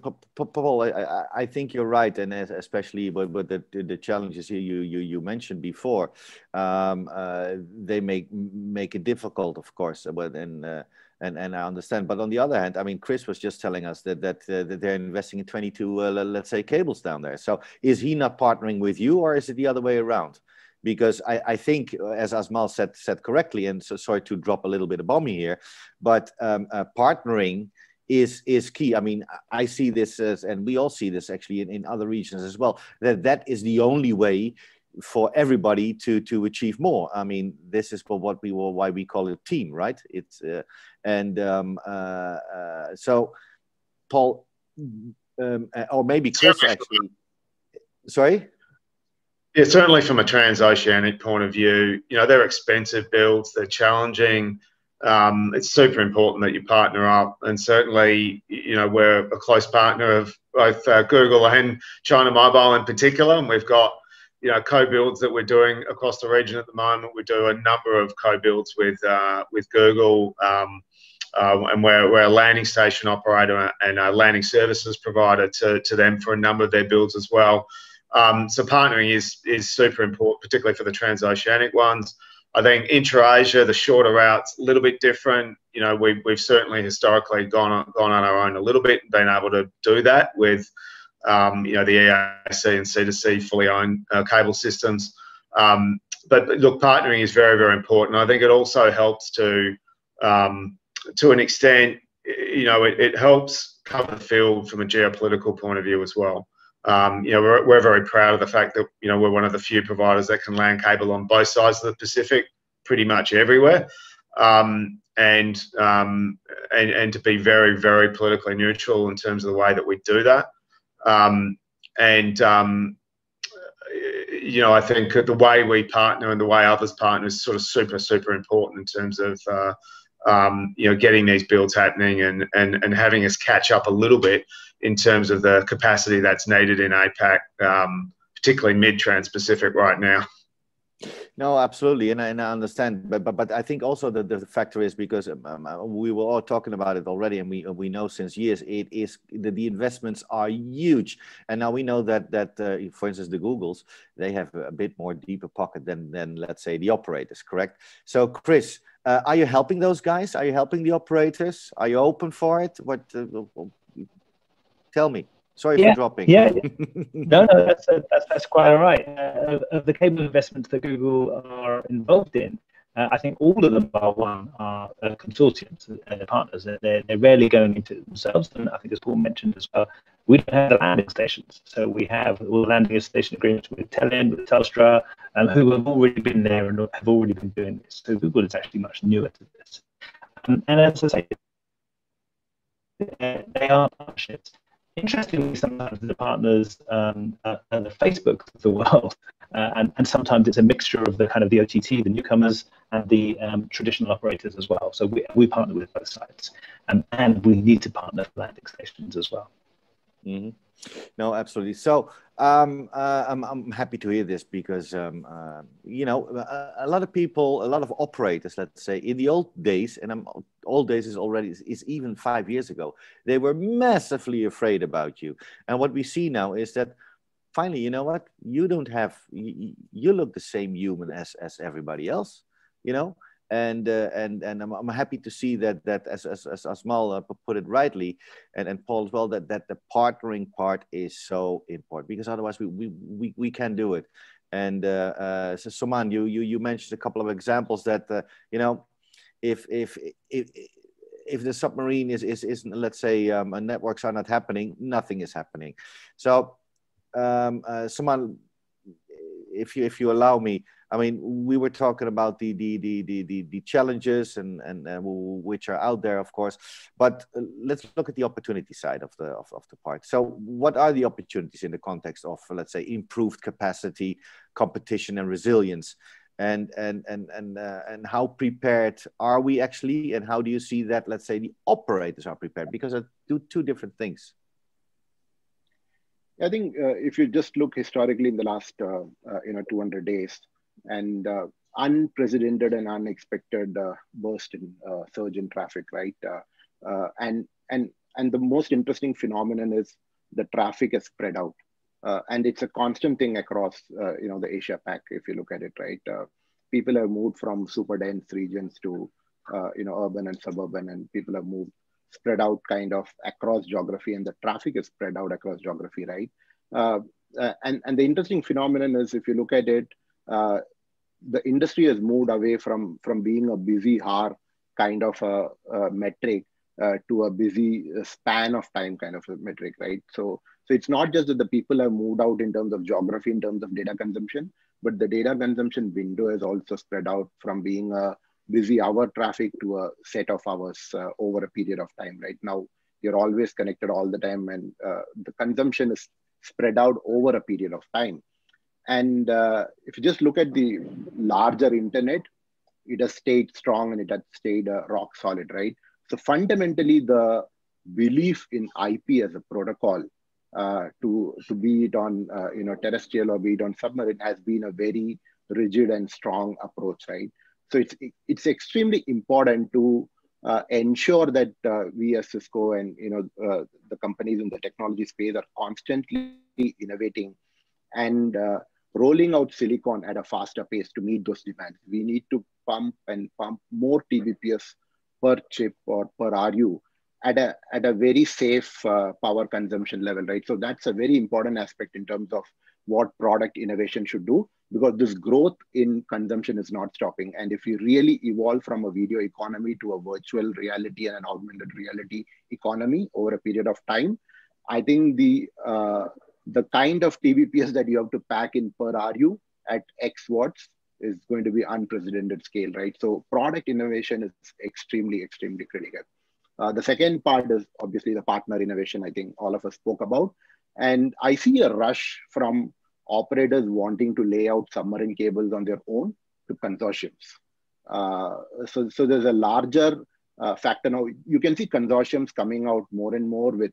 Paul, I, I think you're right, and especially with, with the, the challenges you, you, you mentioned before, um, uh, they make make it difficult, of course, but and, uh, and and I understand. But on the other hand, I mean, Chris was just telling us that that, uh, that they're investing in 22, uh, let's say, cables down there. So is he not partnering with you, or is it the other way around? because I, I, think, uh, as Azmal said said correctly, and so sorry to drop a little bit of bomb here, but um, uh, partnering is is key. I mean, I see this as, and we all see this actually in, in other regions as well. That that is the only way for everybody to to achieve more. I mean, this is for what we were why we call it team, right? It's uh, and um, uh, uh, so Paul, um, uh, or maybe Chris actually. Sorry. Yeah, certainly from a transoceanic point of view, you know, they're expensive builds, they're challenging um, it's super important that you partner up. And certainly, you know, we're a close partner of both uh, Google and China Mobile in particular. And we've got, you know, co-builds that we're doing across the region at the moment. We do a number of co-builds with uh, with Google. Um, uh, and we're, we're a landing station operator and a landing services provider to, to them for a number of their builds as well. Um, so partnering is is super important, particularly for the transoceanic ones. I think intra-Asia, the shorter routes, a little bit different. You know, we've, we've certainly historically gone on, gone on our own a little bit and been able to do that with, um, you know, the EAC and C2C fully owned uh, cable systems. Um, but look, partnering is very, very important. I think it also helps to, um, to an extent, you know, it, it helps cover the field from a geopolitical point of view as well. Um, you know, we're, we're very proud of the fact that, you know, we're one of the few providers that can land cable on both sides of the Pacific pretty much everywhere. Um, and, um, and, and to be very, very politically neutral in terms of the way that we do that. Um, and, um, you know, I think the way we partner and the way others partner is sort of super, super important in terms of, uh, um, you know, getting these builds happening and, and, and having us catch up a little bit in terms of the capacity that's needed in APAC, um, particularly mid Trans Pacific right now. No, absolutely, and I, and I understand, but, but but I think also that the factor is because um, um uh, we were all talking about it already, and we we know since years it is the, the investments are huge, and now we know that that uh, for instance the Googles they have a bit more deeper pocket than than let's say the operators, correct? So Chris, uh, are you helping those guys? Are you helping the operators? Are you open for it? What? Uh, tell me. Sorry yeah, for dropping. Yeah, [laughs] no, no, that's, that's, that's quite all right. Uh, of the cable investments that Google are involved in, uh, I think all of them are one are uh, consortiums and partners. They're, they're rarely going into themselves. And I think, as Paul mentioned as well, we don't have the landing stations. So we have all landing station agreements with Telin, with Telstra, um, who have already been there and have already been doing this. So Google is actually much newer to this. Um, and as I say, they are partnerships interestingly, sometimes the partners um, uh, and the Facebook of the world, [laughs] uh, and, and sometimes it's a mixture of the kind of the OTT, the newcomers, and the um, traditional operators as well. So we, we partner with both sides, um, and we need to partner for landing stations as well. Mm-hmm. No, absolutely. So um, uh, I'm, I'm happy to hear this because, um, uh, you know, a, a, lot of people, a lot of operators, let's say, in the old days, and I'm, old days is already, is even five years ago, they were massively afraid about you. And what we see now is that finally, you know what? You don't have, you, you look the same human as, as everybody else, you know? And uh, and and I'm, I'm happy to see that that as as, as Azmal uh, put it rightly, and, and Paul as well that that the partnering part is so important because otherwise we we we, we can do it. And uh, uh, so Soman, you you you mentioned a couple of examples that uh, you know, if if if if the submarine is is is let's say um, networks are not happening, nothing is happening. So, um, uh, Soman, if you if you allow me, I mean, we were talking about the the the the the, the challenges and and uh, which are out there, of course. But uh, let's look at the opportunity side of the of, of the part. So, what are the opportunities in the context of, let's say, improved capacity, competition, and resilience? And and and and uh, and how prepared are we actually? And how do you see that? Let's say the operators are prepared because they do two different things. I think uh, if you just look historically in the last uh, uh, you know 200 days, and uh, unprecedented and unexpected uh, burst in uh, surge in traffic, right? and and and the most interesting phenomenon is the traffic is spread out, and it's a constant thing across you know the Asia Pac. If you look at it, right, people have moved from super dense regions to you know urban and suburban, and people have moved spread out kind of across geography and the traffic is spread out across geography right uh, uh, and and the interesting phenomenon is if you look at it uh, the industry has moved away from from being a busy hour kind of a, a metric uh, to a busy span of time kind of a metric, right? So so it's not just that the people have moved out in terms of geography, in terms of data consumption, but the data consumption window has also spread out from being a busy hour traffic to a set of hours uh, over a period of time. Right now, you're always connected all the time, and uh, the consumption is spread out over a period of time. And uh, if you just look at the larger internet, it has stayed strong and it has stayed uh, rock solid, right? So fundamentally, the belief in IP as a protocol uh, to to be it on uh, you know terrestrial or be it on submarine has been a very rigid and strong approach, right? So it's it's extremely important to uh, ensure that uh, we as Cisco and you know uh, the companies in the technology space are constantly innovating and uh, rolling out silicon at a faster pace to meet those demands. We need to pump and pump more TBPS per chip or per RU at a, at a very safe uh, power consumption level, right? So that's a very important aspect in terms of what product innovation should do because this growth in consumption is not stopping. And if you really evolve from a video economy to a virtual reality and an augmented reality economy over a period of time, I think the uh, the kind of TBPS that you have to pack in per RU at X watts is going to be unprecedented scale, right? So product innovation is extremely, extremely critical. Uh, the second part is obviously the partner innovation. I think all of us spoke about, and I see a rush from operators wanting to lay out submarine cables on their own to consortiums. Uh, so, so there's a larger uh, factor now. You can see consortiums coming out more and more with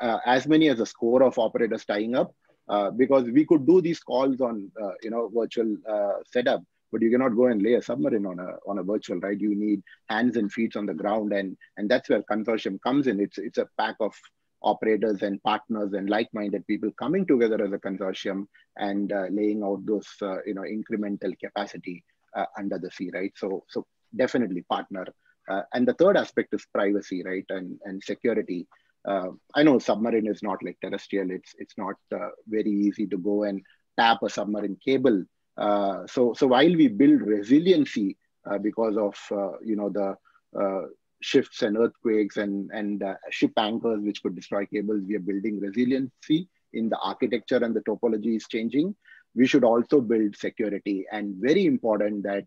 uh, as many as a score of operators tying up uh, because we could do these calls on uh, you know virtual uh, setup but you cannot go and lay a submarine on a on a virtual, right? You need hands and feet on the ground, and and that's where consortium comes in. It's it's a pack of operators and partners and like-minded people coming together as a consortium and uh, laying out those uh, you know incremental capacity under the sea, right? So so definitely partner. And the third aspect is privacy, right, and and security. Uh, I know submarine is not like terrestrial. It's it's not uh, very easy to go and tap a submarine cable. Uh, so so while we build resiliency uh, because of uh, you know the shifts and earthquakes and and ship anchors which could destroy cables, we are building resiliency in the architecture and the topology is changing. We should also build security and very important that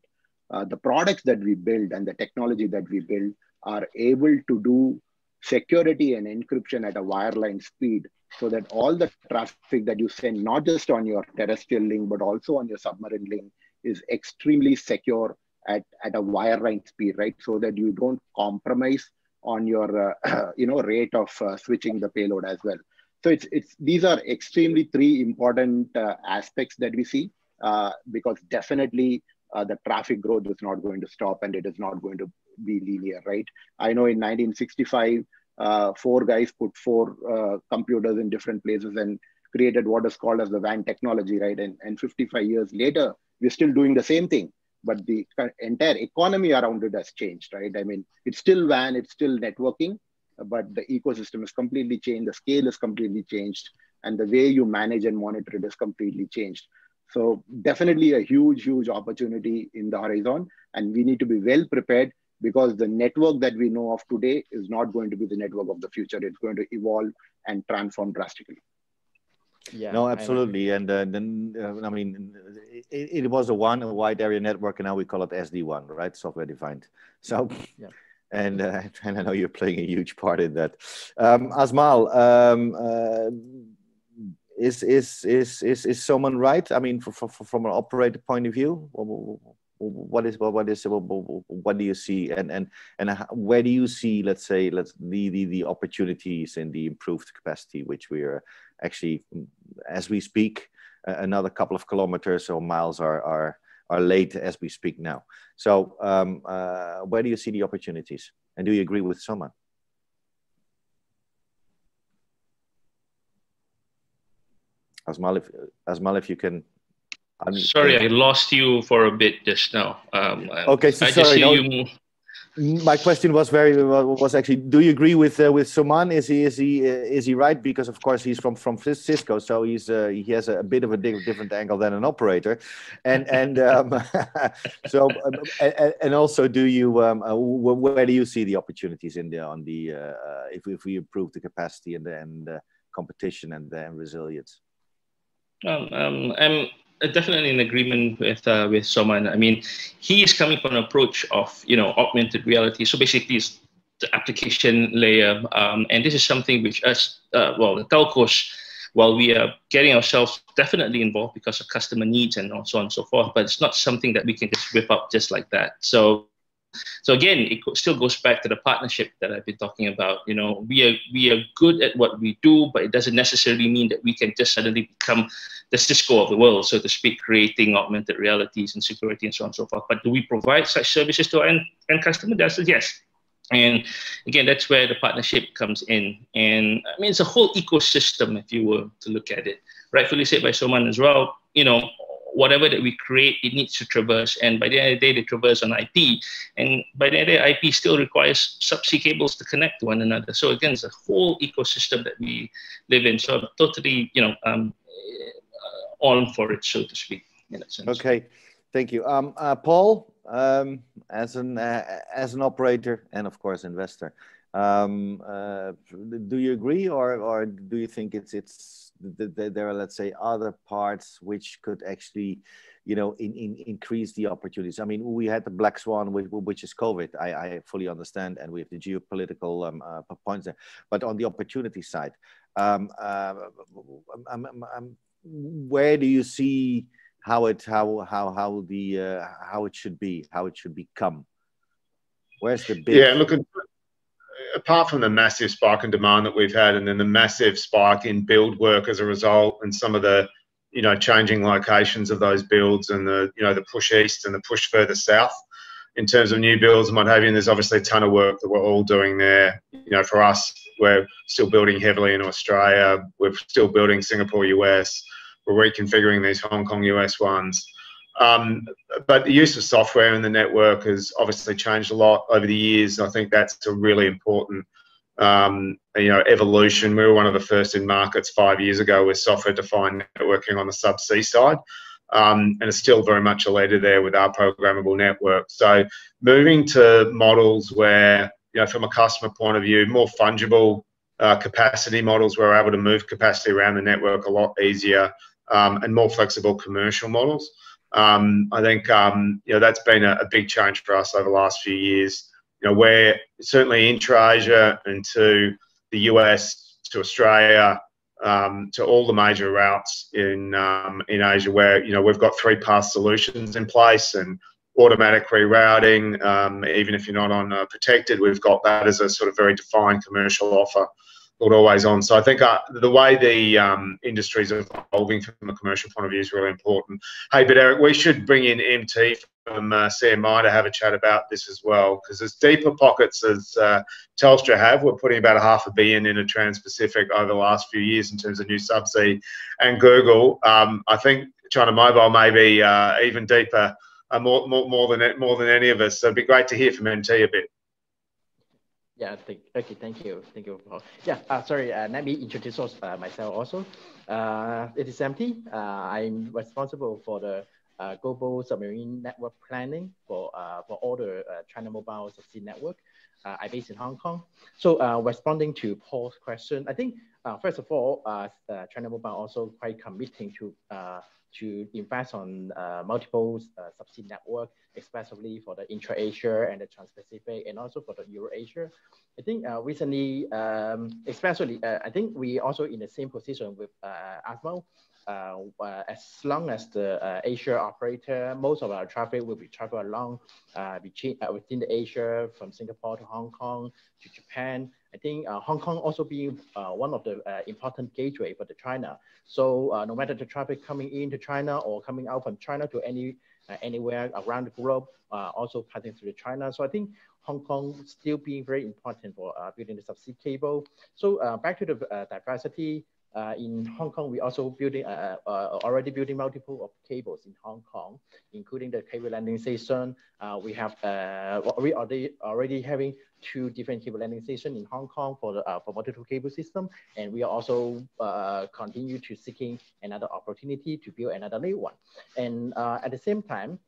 the products that we build and the technology that we build are able to do security and encryption at a wireline speed so that all the traffic that you send, not just on your terrestrial link, but also on your submarine link, is extremely secure at, at a wireline speed, right? So that you don't compromise on your uh, [clears throat] you know rate of uh, switching the payload as well. So it's it's these are extremely three important uh, aspects that we see uh, because definitely uh, the traffic growth is not going to stop and it is not going to be linear, right? I know in 1965, uh, four guys put four uh, computers in different places and created what is called as the WAN technology, right? And, and 55 years later, we're still doing the same thing, but the entire economy around it has changed, right? I mean, it's still WAN, it's still networking, but the ecosystem is completely changed, the scale is completely changed, and the way you manage and monitor it is completely changed. So definitely a huge, huge opportunity in the horizon, and we need to be well prepared because the network that we know of today is not going to be the network of the future. It's going to evolve and transform drastically. Yeah, no, absolutely. And uh, then, uh, I mean, it, it, was a WAN, a wide area network, and now we call it SD-WAN, right? Software defined. [laughs] So, yeah. And, uh, [laughs] and I know you're playing a huge part in that. Um, Azmal, um, uh, is, is, is, is, is Soman right? I mean, for, for, from an operator point of view, what is what is what do you see? And and and where do you see let's say let's the the, the opportunities in the improved capacity which we are actually as we speak another couple of kilometers or miles are are are late as we speak now. So um, uh, where do you see the opportunities? And do you agree with Soman Azmal, if, Azmal, if you can I'm, sorry, I lost you for a bit just now. Um, okay, so I sorry. No, you... My question was very was actually: Do you agree with uh, with Soman? Is he is he uh, is he right? Because of course he's from from Cisco, so he's uh, he has a, bit of a different angle than an operator, and and um, [laughs] so um, and, and, also do you um, uh, where do you see the opportunities in the on the uh, uh, if if we improve the capacity and the, and competition and the resilience? Um, um, I'm definitely in agreement with uh, with Soman. I mean, he is coming from an approach of you know augmented reality. So basically, it's the application layer, um, and this is something which us, uh, well, the telcos, while we are getting ourselves definitely involved because of customer needs and so on and so forth, but it's not something that we can just whip up just like that. So so again, it still goes back to the partnership that I've been talking about. You know, we are we are good at what we do, but it doesn't necessarily mean that we can just suddenly become the Cisco of the world, so to speak, creating augmented realities and security and so on and so forth. But do we provide such services to our end, end customer? That's a yes. And again, that's where the partnership comes in. And I mean, it's a whole ecosystem, if you were to look at it. Rightfully said by Soman as well, you know, whatever that we create, it needs to traverse. And by the end of the day, they traverse on IP. And by the end of the day, IP still requires subsea cables to connect to one another. So again, it's a whole ecosystem that we live in. So I'm totally, you know, um, on for it, so to speak, in a sense. Okay, thank you. Um, uh, Paul, um, as an uh, as an operator and of course investor, um, uh, do you agree, or or do you think it's it's there are let's say other parts which could actually you know in, in, increase the opportunities. I mean we had the black swan which, which is covid. I, I fully understand and we have the geopolitical um, uh, points there. But on the opportunity side um, uh, I'm, I'm, I'm, where do you see how it how how how the uh, how it should be how it should become? Where's the big yeah look apart from the massive spike in demand that we've had, and then the massive spike in build work as a result, and some of the you know, changing locations of those builds and the, you know, the push east and the push further south in terms of new builds and what have you. And there's obviously a ton of work that we're all doing there. You know, for us, we're still building heavily in Australia. We're still building Singapore, US. We're reconfiguring these Hong Kong, US ones. Um, but the use of software in the network has obviously changed a lot over the years. I think that's a really important, um, you know, evolution. We were one of the first in markets five years ago with software-defined networking on the subsea side um, and it's still very much a leader there with our programmable network. So moving to models where, you know, from a customer point of view, more fungible uh, capacity models we're able to move capacity around the network a lot easier um, and more flexible commercial models. Um, I think, um, you know, that's been a, a, big change for us over the last few years. You know, we're certainly intra-Asia and to the US, to Australia, um, to all the major routes in um, in Asia, where you know we've got three pass solutions in place and automatic rerouting. Um, even if you're not on uh, protected, we've got that as a sort of very defined commercial offer called Always On. So I think uh, the way the um, industry is evolving from a commercial point of view is really important. Hey, but Eric, we should bring in MT from uh, CMI to have a chat about this as well, because as deeper pockets as uh, Telstra have, we're putting about a half a billion into Trans-Pacific over the last few years in terms of new subsea, and Google. Um, I think China Mobile may be uh, even deeper, uh, more, more, more than more than any of us. So it'd be great to hear from MT a bit. Yeah, thank, okay, thank you. Thank you. Paul. Yeah, uh, sorry, uh, let me introduce uh, myself also. Uh, it is MT. Uh, I'm responsible for the uh, global submarine network planning for, uh, for all the uh, China Mobile subsea network. Uh, I'm based in Hong Kong. So uh, responding to Paul's question, I think, uh, first of all, China Mobile also quite committing to to invest on uh, multiple uh, subsea network, especially for the intra-Asia and the Trans-Pacific, and also for the Euro-Asia. I think uh, recently, um, especially, uh, I think we also in the same position with uh, Azmal. Uh, uh, as long as the uh, Asia operator, most of our traffic will be traveled along between, within the Asia from Singapore to Hong Kong to Japan. I think Hong Kong also being one of the important gateway for the China. So no matter the traffic coming into China or coming out from China to any anywhere around the globe, also passing through China. So I think Hong Kong still being very important for uh, building the subsea cable. So uh, back to the uh, diversity, uh, in Hong Kong, we also building uh, uh, already building multiple of cables in Hong Kong, including the cable landing station. Uh, we have uh, we already already having two different cable landing stations in Hong Kong for the uh, for multiple cable system, and we are also continue to seeking another opportunity to build another new one. And at the same time,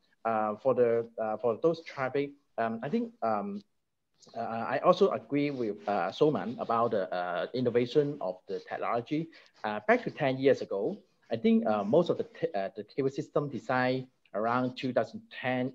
for the for those traffic, um, I think um, uh, I also agree with uh, Soman about the uh, innovation of the technology. Uh, back to 10 years ago, I think uh, most of the, uh, the cable system design around 2010,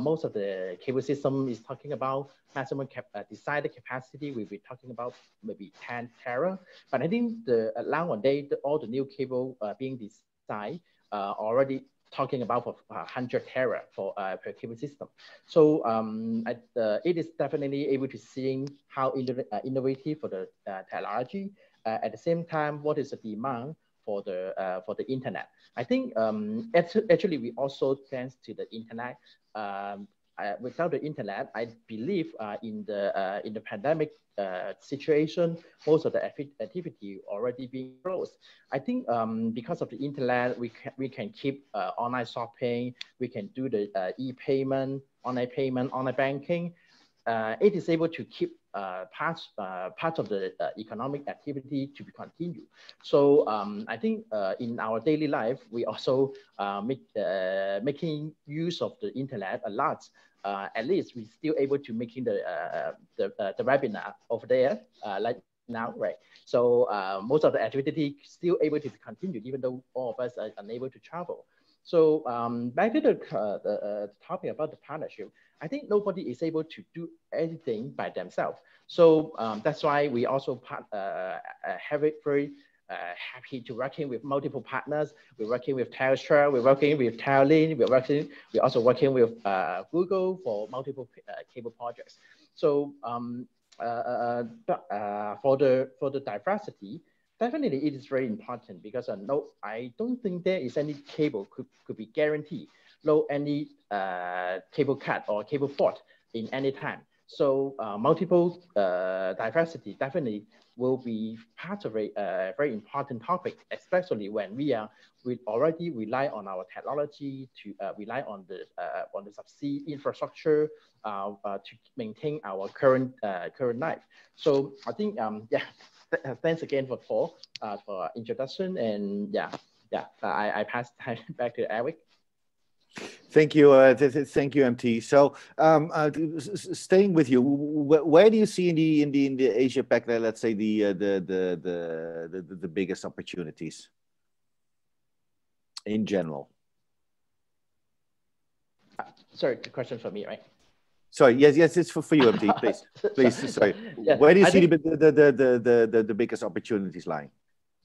most of the cable system is talking about maximum cap decided capacity. We'll be talking about maybe 10 tera. But I think the nowadays, the, all the new cable being designed already talking about for 100 uh, tera for uh, per cable system. So um, uh, it is definitely able to seeing how uh, innovative for the uh, technology. Uh, at the same time, what is the demand for the for the internet? I think um, actually we also thanks to the internet. Um, without the internet, I believe in the in the pandemic uh, situation, most of the activity already being closed. I think um, because of the internet, we can, we can keep uh, online shopping, we can do the uh, e-payment, online payment, online banking. Uh, it is able to keep uh, parts, uh, part of the economic activity to be continued. So um, I think in our daily life, we also make, making use of the internet a lot uh, at least we're still able to making the uh, the, uh, the webinar over there uh, like now, right? So uh, most of the activity still able to continue, even though all of us are unable to travel. So um, back to the, uh, the topic about the partnership, I think nobody is able to do anything by themselves. So um, that's why we also part, have it very uh, happy to working with multiple partners. We're working with Telstra, we're working with Telin, we're working, we're also working with uh, Google for multiple uh, cable projects. So um, uh, uh, uh, for the for the diversity, definitely it is very important because uh, no, I don't think there is any cable could, could be guaranteed no any uh, cable cut or cable fault in any time. So uh, multiple uh, diversity definitely will be part of a uh, very important topic, especially when we are we already rely on our technology to uh, rely on the on the subsea infrastructure to maintain our current current life. So I think um, yeah, th thanks again for Paul uh, for introduction and yeah yeah I, I pass [laughs] time back to Eric. Thank you, uh, th th thank you, MT. So, um, uh, staying with you, wh where do you see in the in the in the Asia Pac, let's say the uh, the, the, the the the biggest opportunities in general? Uh, sorry, the question for me, right? Sorry, yes, yes, it's for, for you, MT. [laughs] Please, please, sorry. Yeah, where do you I see think, the, the, the the the the biggest opportunities lying?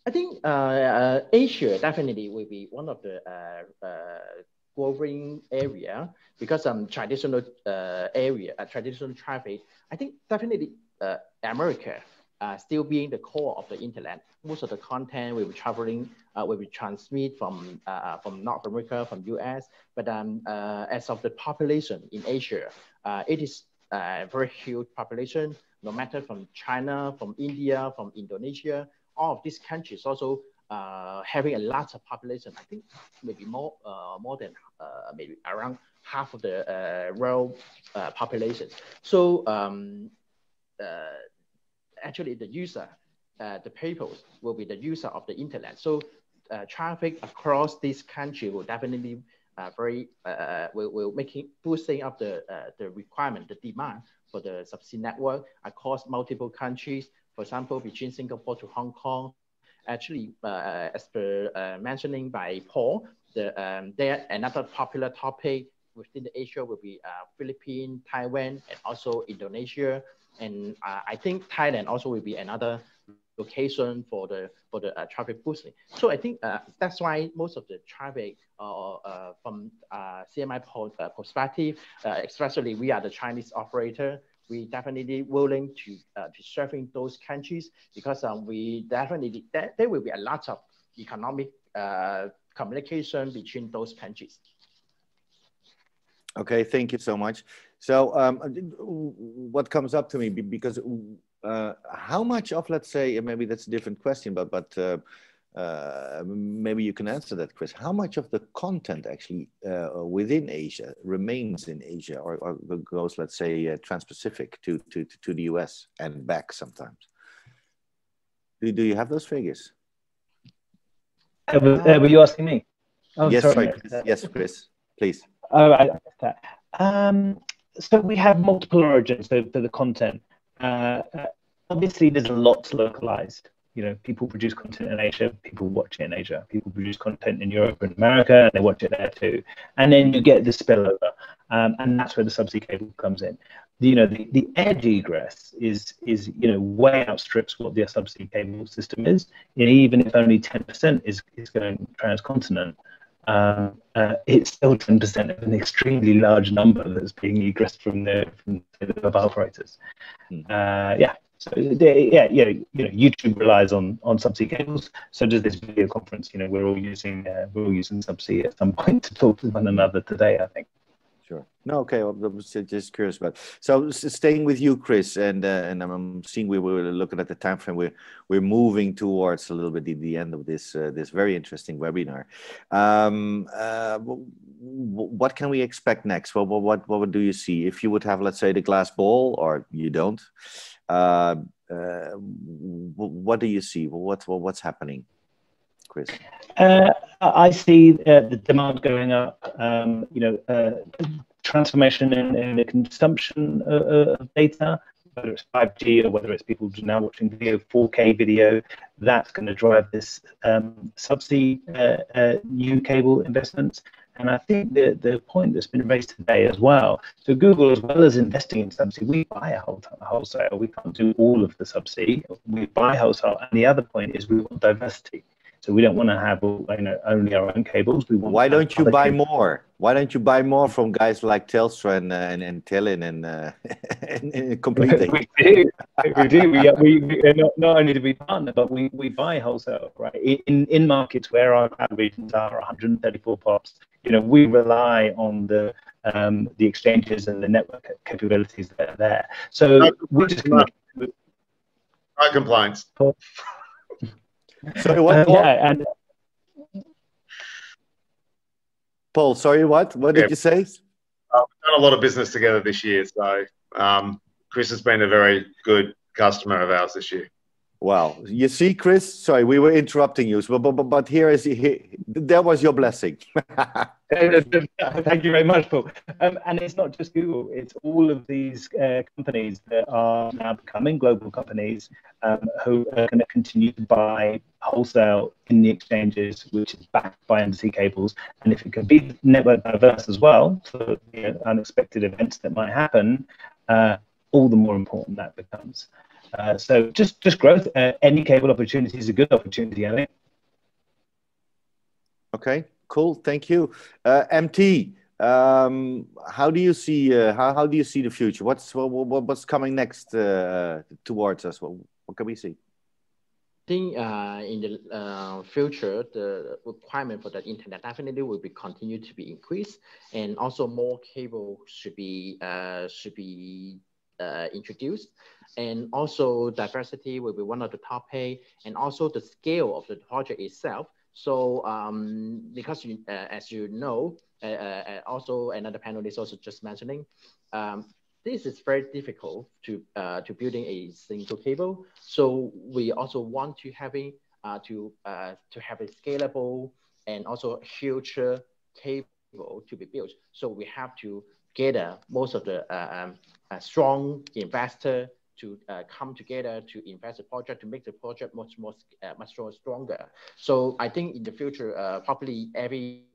I think uh, uh, Asia definitely will be one of the uh, uh, growing area because um traditional uh, area, uh, traditional traffic, I think definitely uh, America uh, still being the core of the internet. Most of the content will be traveling, uh, will be transmitted from uh, from North America, from US. But um, uh, as of the population in Asia, uh, it is a very huge population. No matter from China, from India, from Indonesia, all of these countries also uh, having a of population. I think maybe more uh, more than uh, maybe around half of the uh, world uh, population. So um, uh, actually, the user, the people will be the user of the internet. So traffic across this country will definitely very will, will making boosting up the the requirement, the demand for the subsea network across multiple countries. For example, between Singapore to Hong Kong, actually, uh, as per uh, mentioning by Paul, the, um, there another popular topic within the Asia will be uh, Philippines, Taiwan, and also Indonesia. And uh, I think Thailand also will be another location for the for the uh, traffic boosting. So I think uh, that's why most of the traffic uh, uh, from uh, CMI perspective, especially we are the Chinese operator, we definitely willing to uh, to serving those countries because um, we definitely there, there will be a lot of economic uh, communication between those countries. Okay, thank you so much. So, um, what comes up to me because uh, how much of let's say maybe that's a different question, but but uh, uh, maybe you can answer that, Chris. How much of the content actually uh, within Asia remains in Asia or, or goes, let's say, uh, trans-Pacific to, to, to the US and back sometimes? Do, do you have those figures? Uh, were you asking me? Oh, yes, sorry. sorry Chris. Yes, Chris, please. Oh, right. Um, so we have multiple origins for the content. Uh, uh, obviously, there's a lot localized you know, people produce content in Asia, people watch it in Asia. People produce content in Europe and America, and they watch it there too. And then you get the spillover, um, and that's where the subsea cable comes in. You know, the, the edge egress is is you know way outstrips what the subsea cable system is. And even if only ten percent is is going transcontinent, um, uh, it's still 10% of an extremely large number that's being egressed from the from the mobile operators. Mm. Uh, yeah, so they, yeah, yeah, you know, YouTube relies on on subsea cables. So does this video conference. You know, we're all using uh, we're all using subsea at some point to talk to one another today. I think. Sure. No, okay. I was just curious about. So staying with you, Chris, and uh, and I'm seeing we were looking at the time frame. We're we're moving towards a little bit the, the end of this uh, this very interesting webinar. Um, uh, what can we expect next? What, what what what do you see? If you would have, let's say, the glass ball, or you don't, uh, uh, what do you see? What, what's happening, Chris? Uh, I see uh, the demand going up. Um, you know, uh, transformation in, in, the consumption of, of, data, whether it's 5G or whether it's people now watching video, 4K video. That's going to drive this um, subsea new cable investments. And I think the, the point that's been raised today as well, so Google, as well as investing in subsea, we buy a wholesale. We can't do all of the subsea. We buy wholesale. And the other point is we want diversity. So we don't want to have you know, only our own cables. We want Why don't you buy cables. more? Why don't you buy more from guys like Telstra and uh, and, and Telin and, uh, [laughs] and, and completely? [laughs] we do. We do. We, we, we not, not only do we partner, but we, we buy wholesale, right? In in markets where our cloud regions are 134 pops, you know, we rely on the um, the exchanges and the network capabilities that are there. So we're just no. gonna, No complaints. Sorry, what? uh, Paul? yeah, and Paul, sorry, what? What did you say? Uh, we've done a lot of business together this year, so um, Chris has been a very good customer of ours this year. Wow, you see, Chris. Sorry, we were interrupting you, but but, but here is here, that was your blessing. [laughs] Thank you very much, Paul. Um, and it's not just Google; it's all of these uh, companies that are now becoming global companies um, who are going to continue to buy wholesale in the exchanges, which is backed by undersea cables. And if it can be network diverse as well, for know, unexpected events that might happen, uh, all the more important that becomes. Uh, so just just growth. Uh, any cable opportunity is a good opportunity, I think. okay, cool. Thank you, uh, MT. Um, how do you see uh, how how do you see the future? What's what, what, what's coming next uh, towards us? What, what can we see? I think uh, in the uh, future, the requirement for the internet definitely will be continue to be increased, and also more cable should be uh, should be uh, introduced, and also diversity will be one of the topic, and also the scale of the project itself. So um, because you, uh, as you know, uh, uh, also another panelist also just mentioning, um, this is very difficult to uh, to building a single cable. So we also want to having uh, to uh, to have a scalable and also future cable to be built. So we have to gather most of the uh, um, uh, strong investor to uh, come together to invest the project to make the project much more uh, much more stronger. So I think in the future, uh, probably every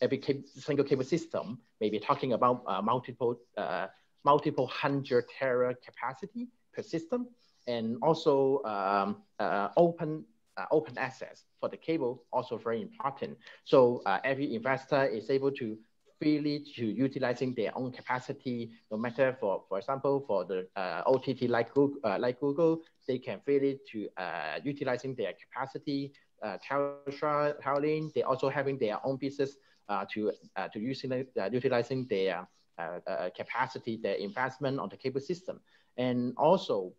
every single cable system may be talking about uh, multiple uh, multiple hundred tera capacity per system, and also um, uh, open uh, open access for the cable also very important. So uh, every investor is able to freely to utilizing their own capacity, no matter for, for example, for the uh, OTT like Google, uh, like Google, they can freely to uh, utilizing their capacity. Uh, Telin, they also having their own business uh, to uh, to using uh, utilizing their uh, uh, capacity, their investment on the cable system, and also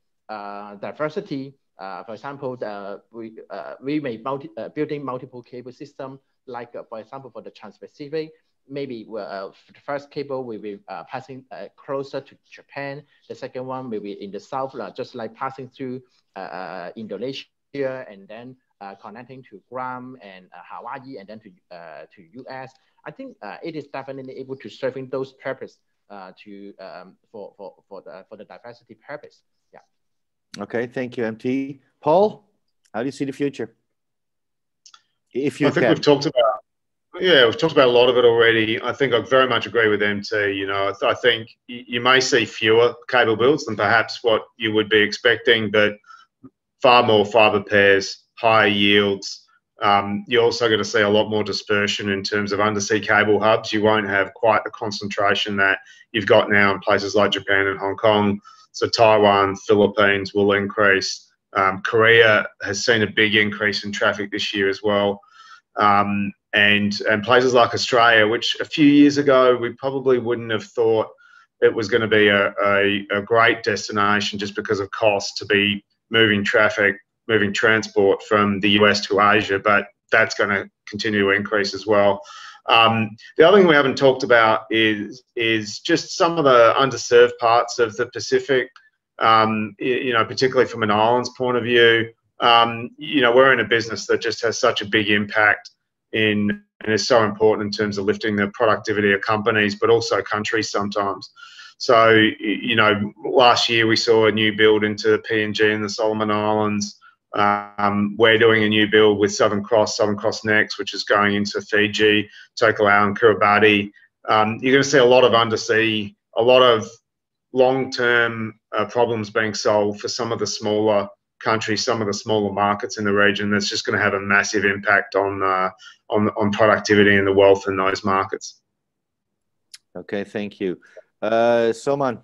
diversity. For example, the, we we may multi, building multiple cable system, like for example for the Trans-Pacific, maybe uh, the first cable will be uh, passing uh, closer to Japan. The second one will be in the south, uh, just like passing through uh, Indonesia and then uh, connecting to Guam and uh, Hawaii and then to uh, to US. I think uh, it is definitely able to serving those purpose uh, to um, for for for the for the diversity purpose. Yeah. Okay, thank you, MT. Paul, how do you see the future? If you I think can. we've talked about, yeah, we've talked about a lot of it already. I think I very much agree with MT. You know, I, th- I think y- you may see fewer cable builds than perhaps what you would be expecting, but far more fiber pairs, higher yields. Um, you're also going to see a lot more dispersion in terms of undersea cable hubs. You won't have quite the concentration that you've got now in places like Japan and Hong Kong. So Taiwan, Philippines will increase. Um, Korea has seen a big increase in traffic this year as well. Um, and, and places like Australia, which a few years ago we probably wouldn't have thought it was going to be a, a, a great destination just because of cost to be moving traffic, moving transport from the US to Asia, but that's going to continue to increase as well. Um, the other thing we haven't talked about is is just some of the underserved parts of the Pacific. Um, you know, particularly from an islands point of view. Um, you know, we're in a business that just has such a big impact in and is so important in terms of lifting the productivity of companies, but also countries sometimes. So, you know, last year we saw a new build into PNG in the Solomon Islands. Um, we're doing a new build with Southern Cross, Southern Cross Next, which is going into Fiji, Tokelau, and Kiribati. Um, you're going to see a lot of undersea, a lot of long-term uh, problems being solved for some of the smaller countries, some of the smaller markets in the region. That's just going to have a massive impact on uh, on on productivity and the wealth in those markets. Okay, thank you, uh, Soman.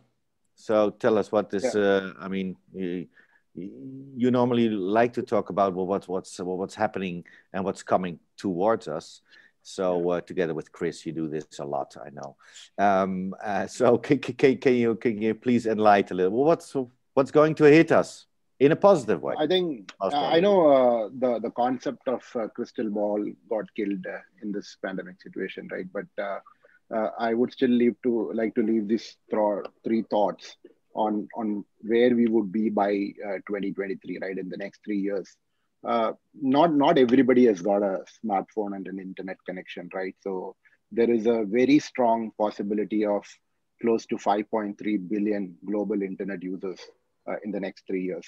So tell us what this. Yeah. Uh, I mean, you, you, normally like to talk about well, what's what's what's happening and what's coming towards us. So uh, together with Chris, you do this a lot, I know. Um, uh, so [laughs] can, can, can, you can you please enlighten a little? Well, what's what's going to hit us in a positive way? I think uh, I know uh, the the concept of uh, crystal ball got killed uh, in this pandemic situation, right? But I would still leave to like to leave these th- three thoughts on on where we would be by 2023, right? In the next three years uh, not not everybody has got a smartphone and an internet connection, right? So there is a very strong possibility of close to 5.3 billion global internet users uh, in the next three years.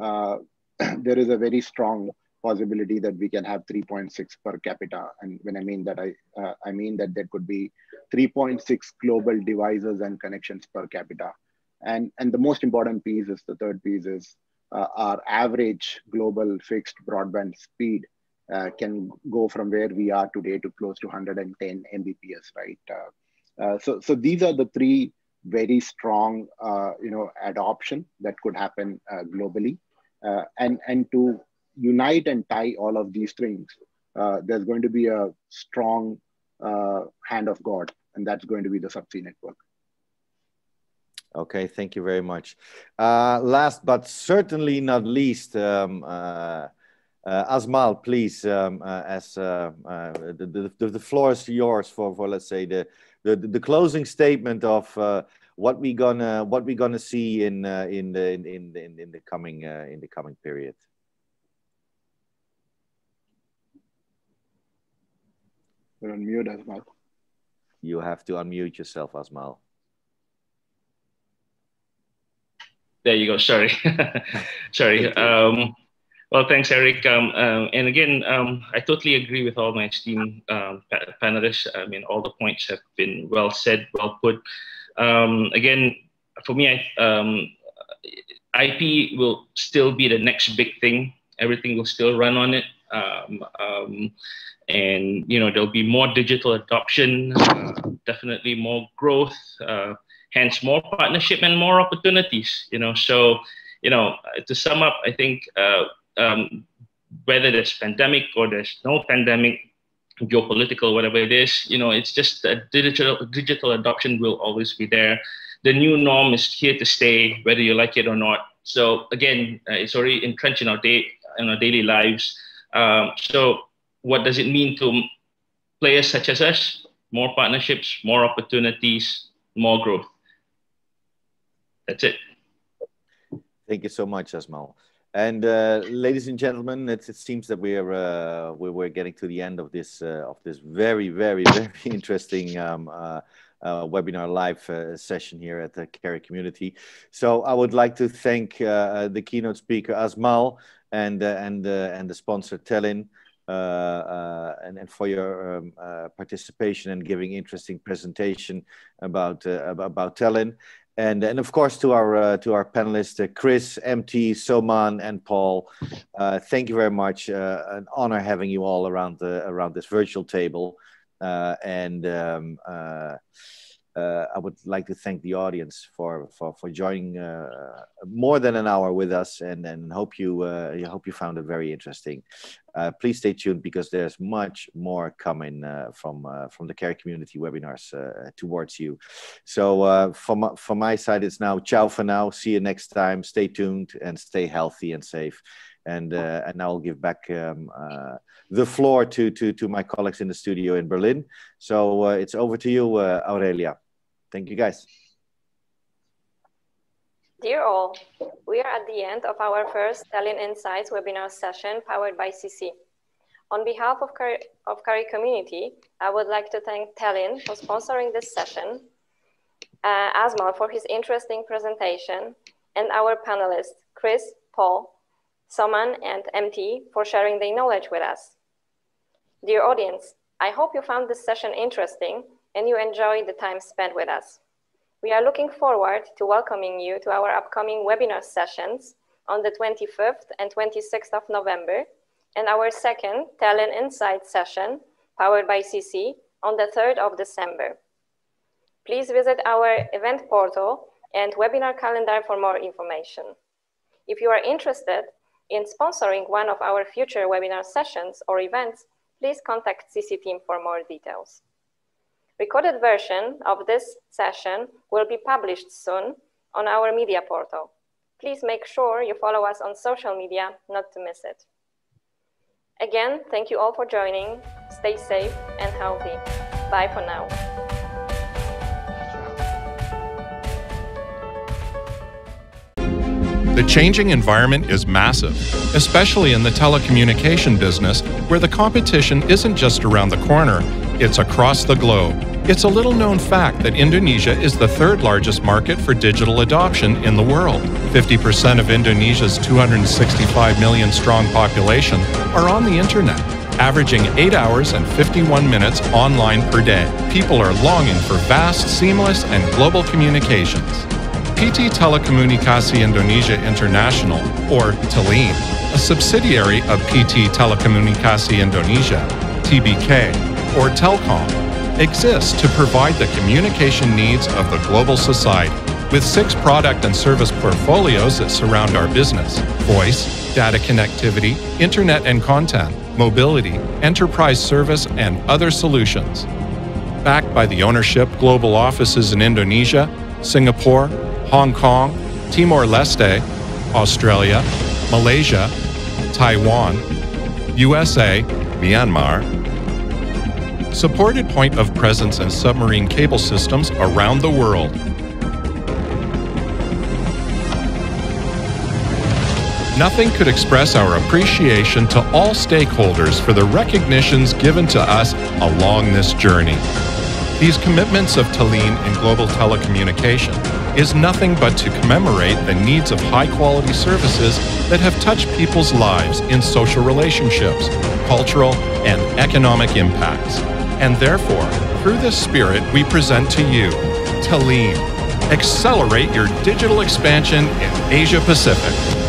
Uh, [clears throat] there is a very strong possibility that we can have 3.6 per capita, and when I mean that, I uh, I mean that there could be 3.6 global devices and connections per capita. And and the most important piece is the third piece is uh, our average global fixed broadband speed uh, can go from where we are today to close to 110 Mbps, right? Uh, so, so these are the three very strong, you know, adoption that could happen globally, and and to unite and tie all of these things, there's going to be a strong hand of God, and that's going to be the subsea network. Okay, thank you very much. Uh, last but certainly not least, um, uh, uh, Azmal, please, um, uh, as uh, uh, the, the, the floor is yours for, for let's say the, the, the closing statement of what we gonna what we gonna see in in the in, in, in the coming in the coming period. You're on mute, Azmal. You have to unmute yourself, Azmal. there you go. Sorry, [laughs] sorry. Um, well, thanks, Eric. Um, um, and again, um, I totally agree with all my esteemed um, panelists. I mean, all the points have been well said, well put. Um, again, for me, I, IP will still be the next big thing. Everything will still run on it. and you know there'll be more digital adoption, uh, definitely more growth. Uh, hence more partnership and more opportunities you know so you know to sum up i think uh, um, whether there's pandemic or there's no pandemic geopolitical whatever it is you know it's just that digital digital adoption will always be there. The new norm is here to stay whether you like it or not. So again uh, it's already entrenched in our day in our daily lives. Um, so what does it mean to players such as us? More partnerships more opportunities more growth. That's it. Thank you so much, Azmal. And uh, ladies and gentlemen, it, it seems that we are uh, we, we're getting to the end of this uh, of this very very [laughs] very interesting um, uh, uh, webinar live uh, session here at the Carrier community. So I would like to thank the keynote speaker Azmal and and and the sponsor Telin. and, and for your um, participation and giving interesting presentation about about Telin and and of course to our uh, to our panelists uh, Chris, MT, Soman, and Paul. Uh, thank you very much. Uh, an honor having you all around the around this virtual table, uh, and. Um, uh, I would like to thank the audience for for, for joining uh, more than an hour with us, and and hope you uh, hope you found it very interesting. Uh, please stay tuned because there's much more coming uh, from uh, from the Carrier community webinars towards you. So from from my side, it's now ciao for now. See you next time. Stay tuned and stay healthy and safe. And and now I'll give back. Um, the floor to, to, to my colleagues in the studio in Berlin. So it's over to you, Aurelia. Thank you, guys. Dear all, we are at the end of our first Telin Insights webinar session powered by CC. On behalf of Carrier, of Carrier community, I would like to thank Telin for sponsoring this session, uh, Azmal for his interesting presentation, and our panelists, Chris, Paul, Soman, and MT for sharing their knowledge with us. Dear audience, I hope you found this session interesting and you enjoy the time spent with us. We are looking forward to welcoming you to our upcoming webinar sessions on the 25th and 26th of November, and our second Telin Insight session, powered by CC, on the 3rd of December. Please visit our event portal and webinar calendar for more information. If you are interested in sponsoring one of our future webinar sessions or events, please contact CC team for more details. Recorded version of this session will be published soon on our media portal. Please make sure you follow us on social media not to miss it. Again, thank you all for joining. Stay safe and healthy. Bye for now. The changing environment is massive, especially in the telecommunication business, where the competition isn't just around the corner, it's across the globe. It's a little known fact that Indonesia is the third largest market for digital adoption in the world. 50% of Indonesia's 265 million strong population are on the internet, averaging 8 hours and 51 minutes online per day. People are longing for vast, seamless, and global communications. PT Telekomunikasi Indonesia International, or TELIN, a subsidiary of PT Telekomunikasi Indonesia, TBK, or Telkom, exists to provide the communication needs of the global society. With six product and service portfolios that surround our business voice, data connectivity, internet and content, mobility, enterprise service, and other solutions. Backed by the ownership global offices in Indonesia, Singapore, Hong Kong, Timor Leste, Australia, Malaysia, Taiwan, USA, Myanmar. Supported point of presence and submarine cable systems around the world. Nothing could express our appreciation to all stakeholders for the recognitions given to us along this journey. These commitments of TELIN in global telecommunication is nothing but to commemorate the needs of high quality services that have touched people's lives in social relationships, cultural, and economic impacts. And therefore, through this spirit, we present to you TELIN. Accelerate your digital expansion in Asia Pacific.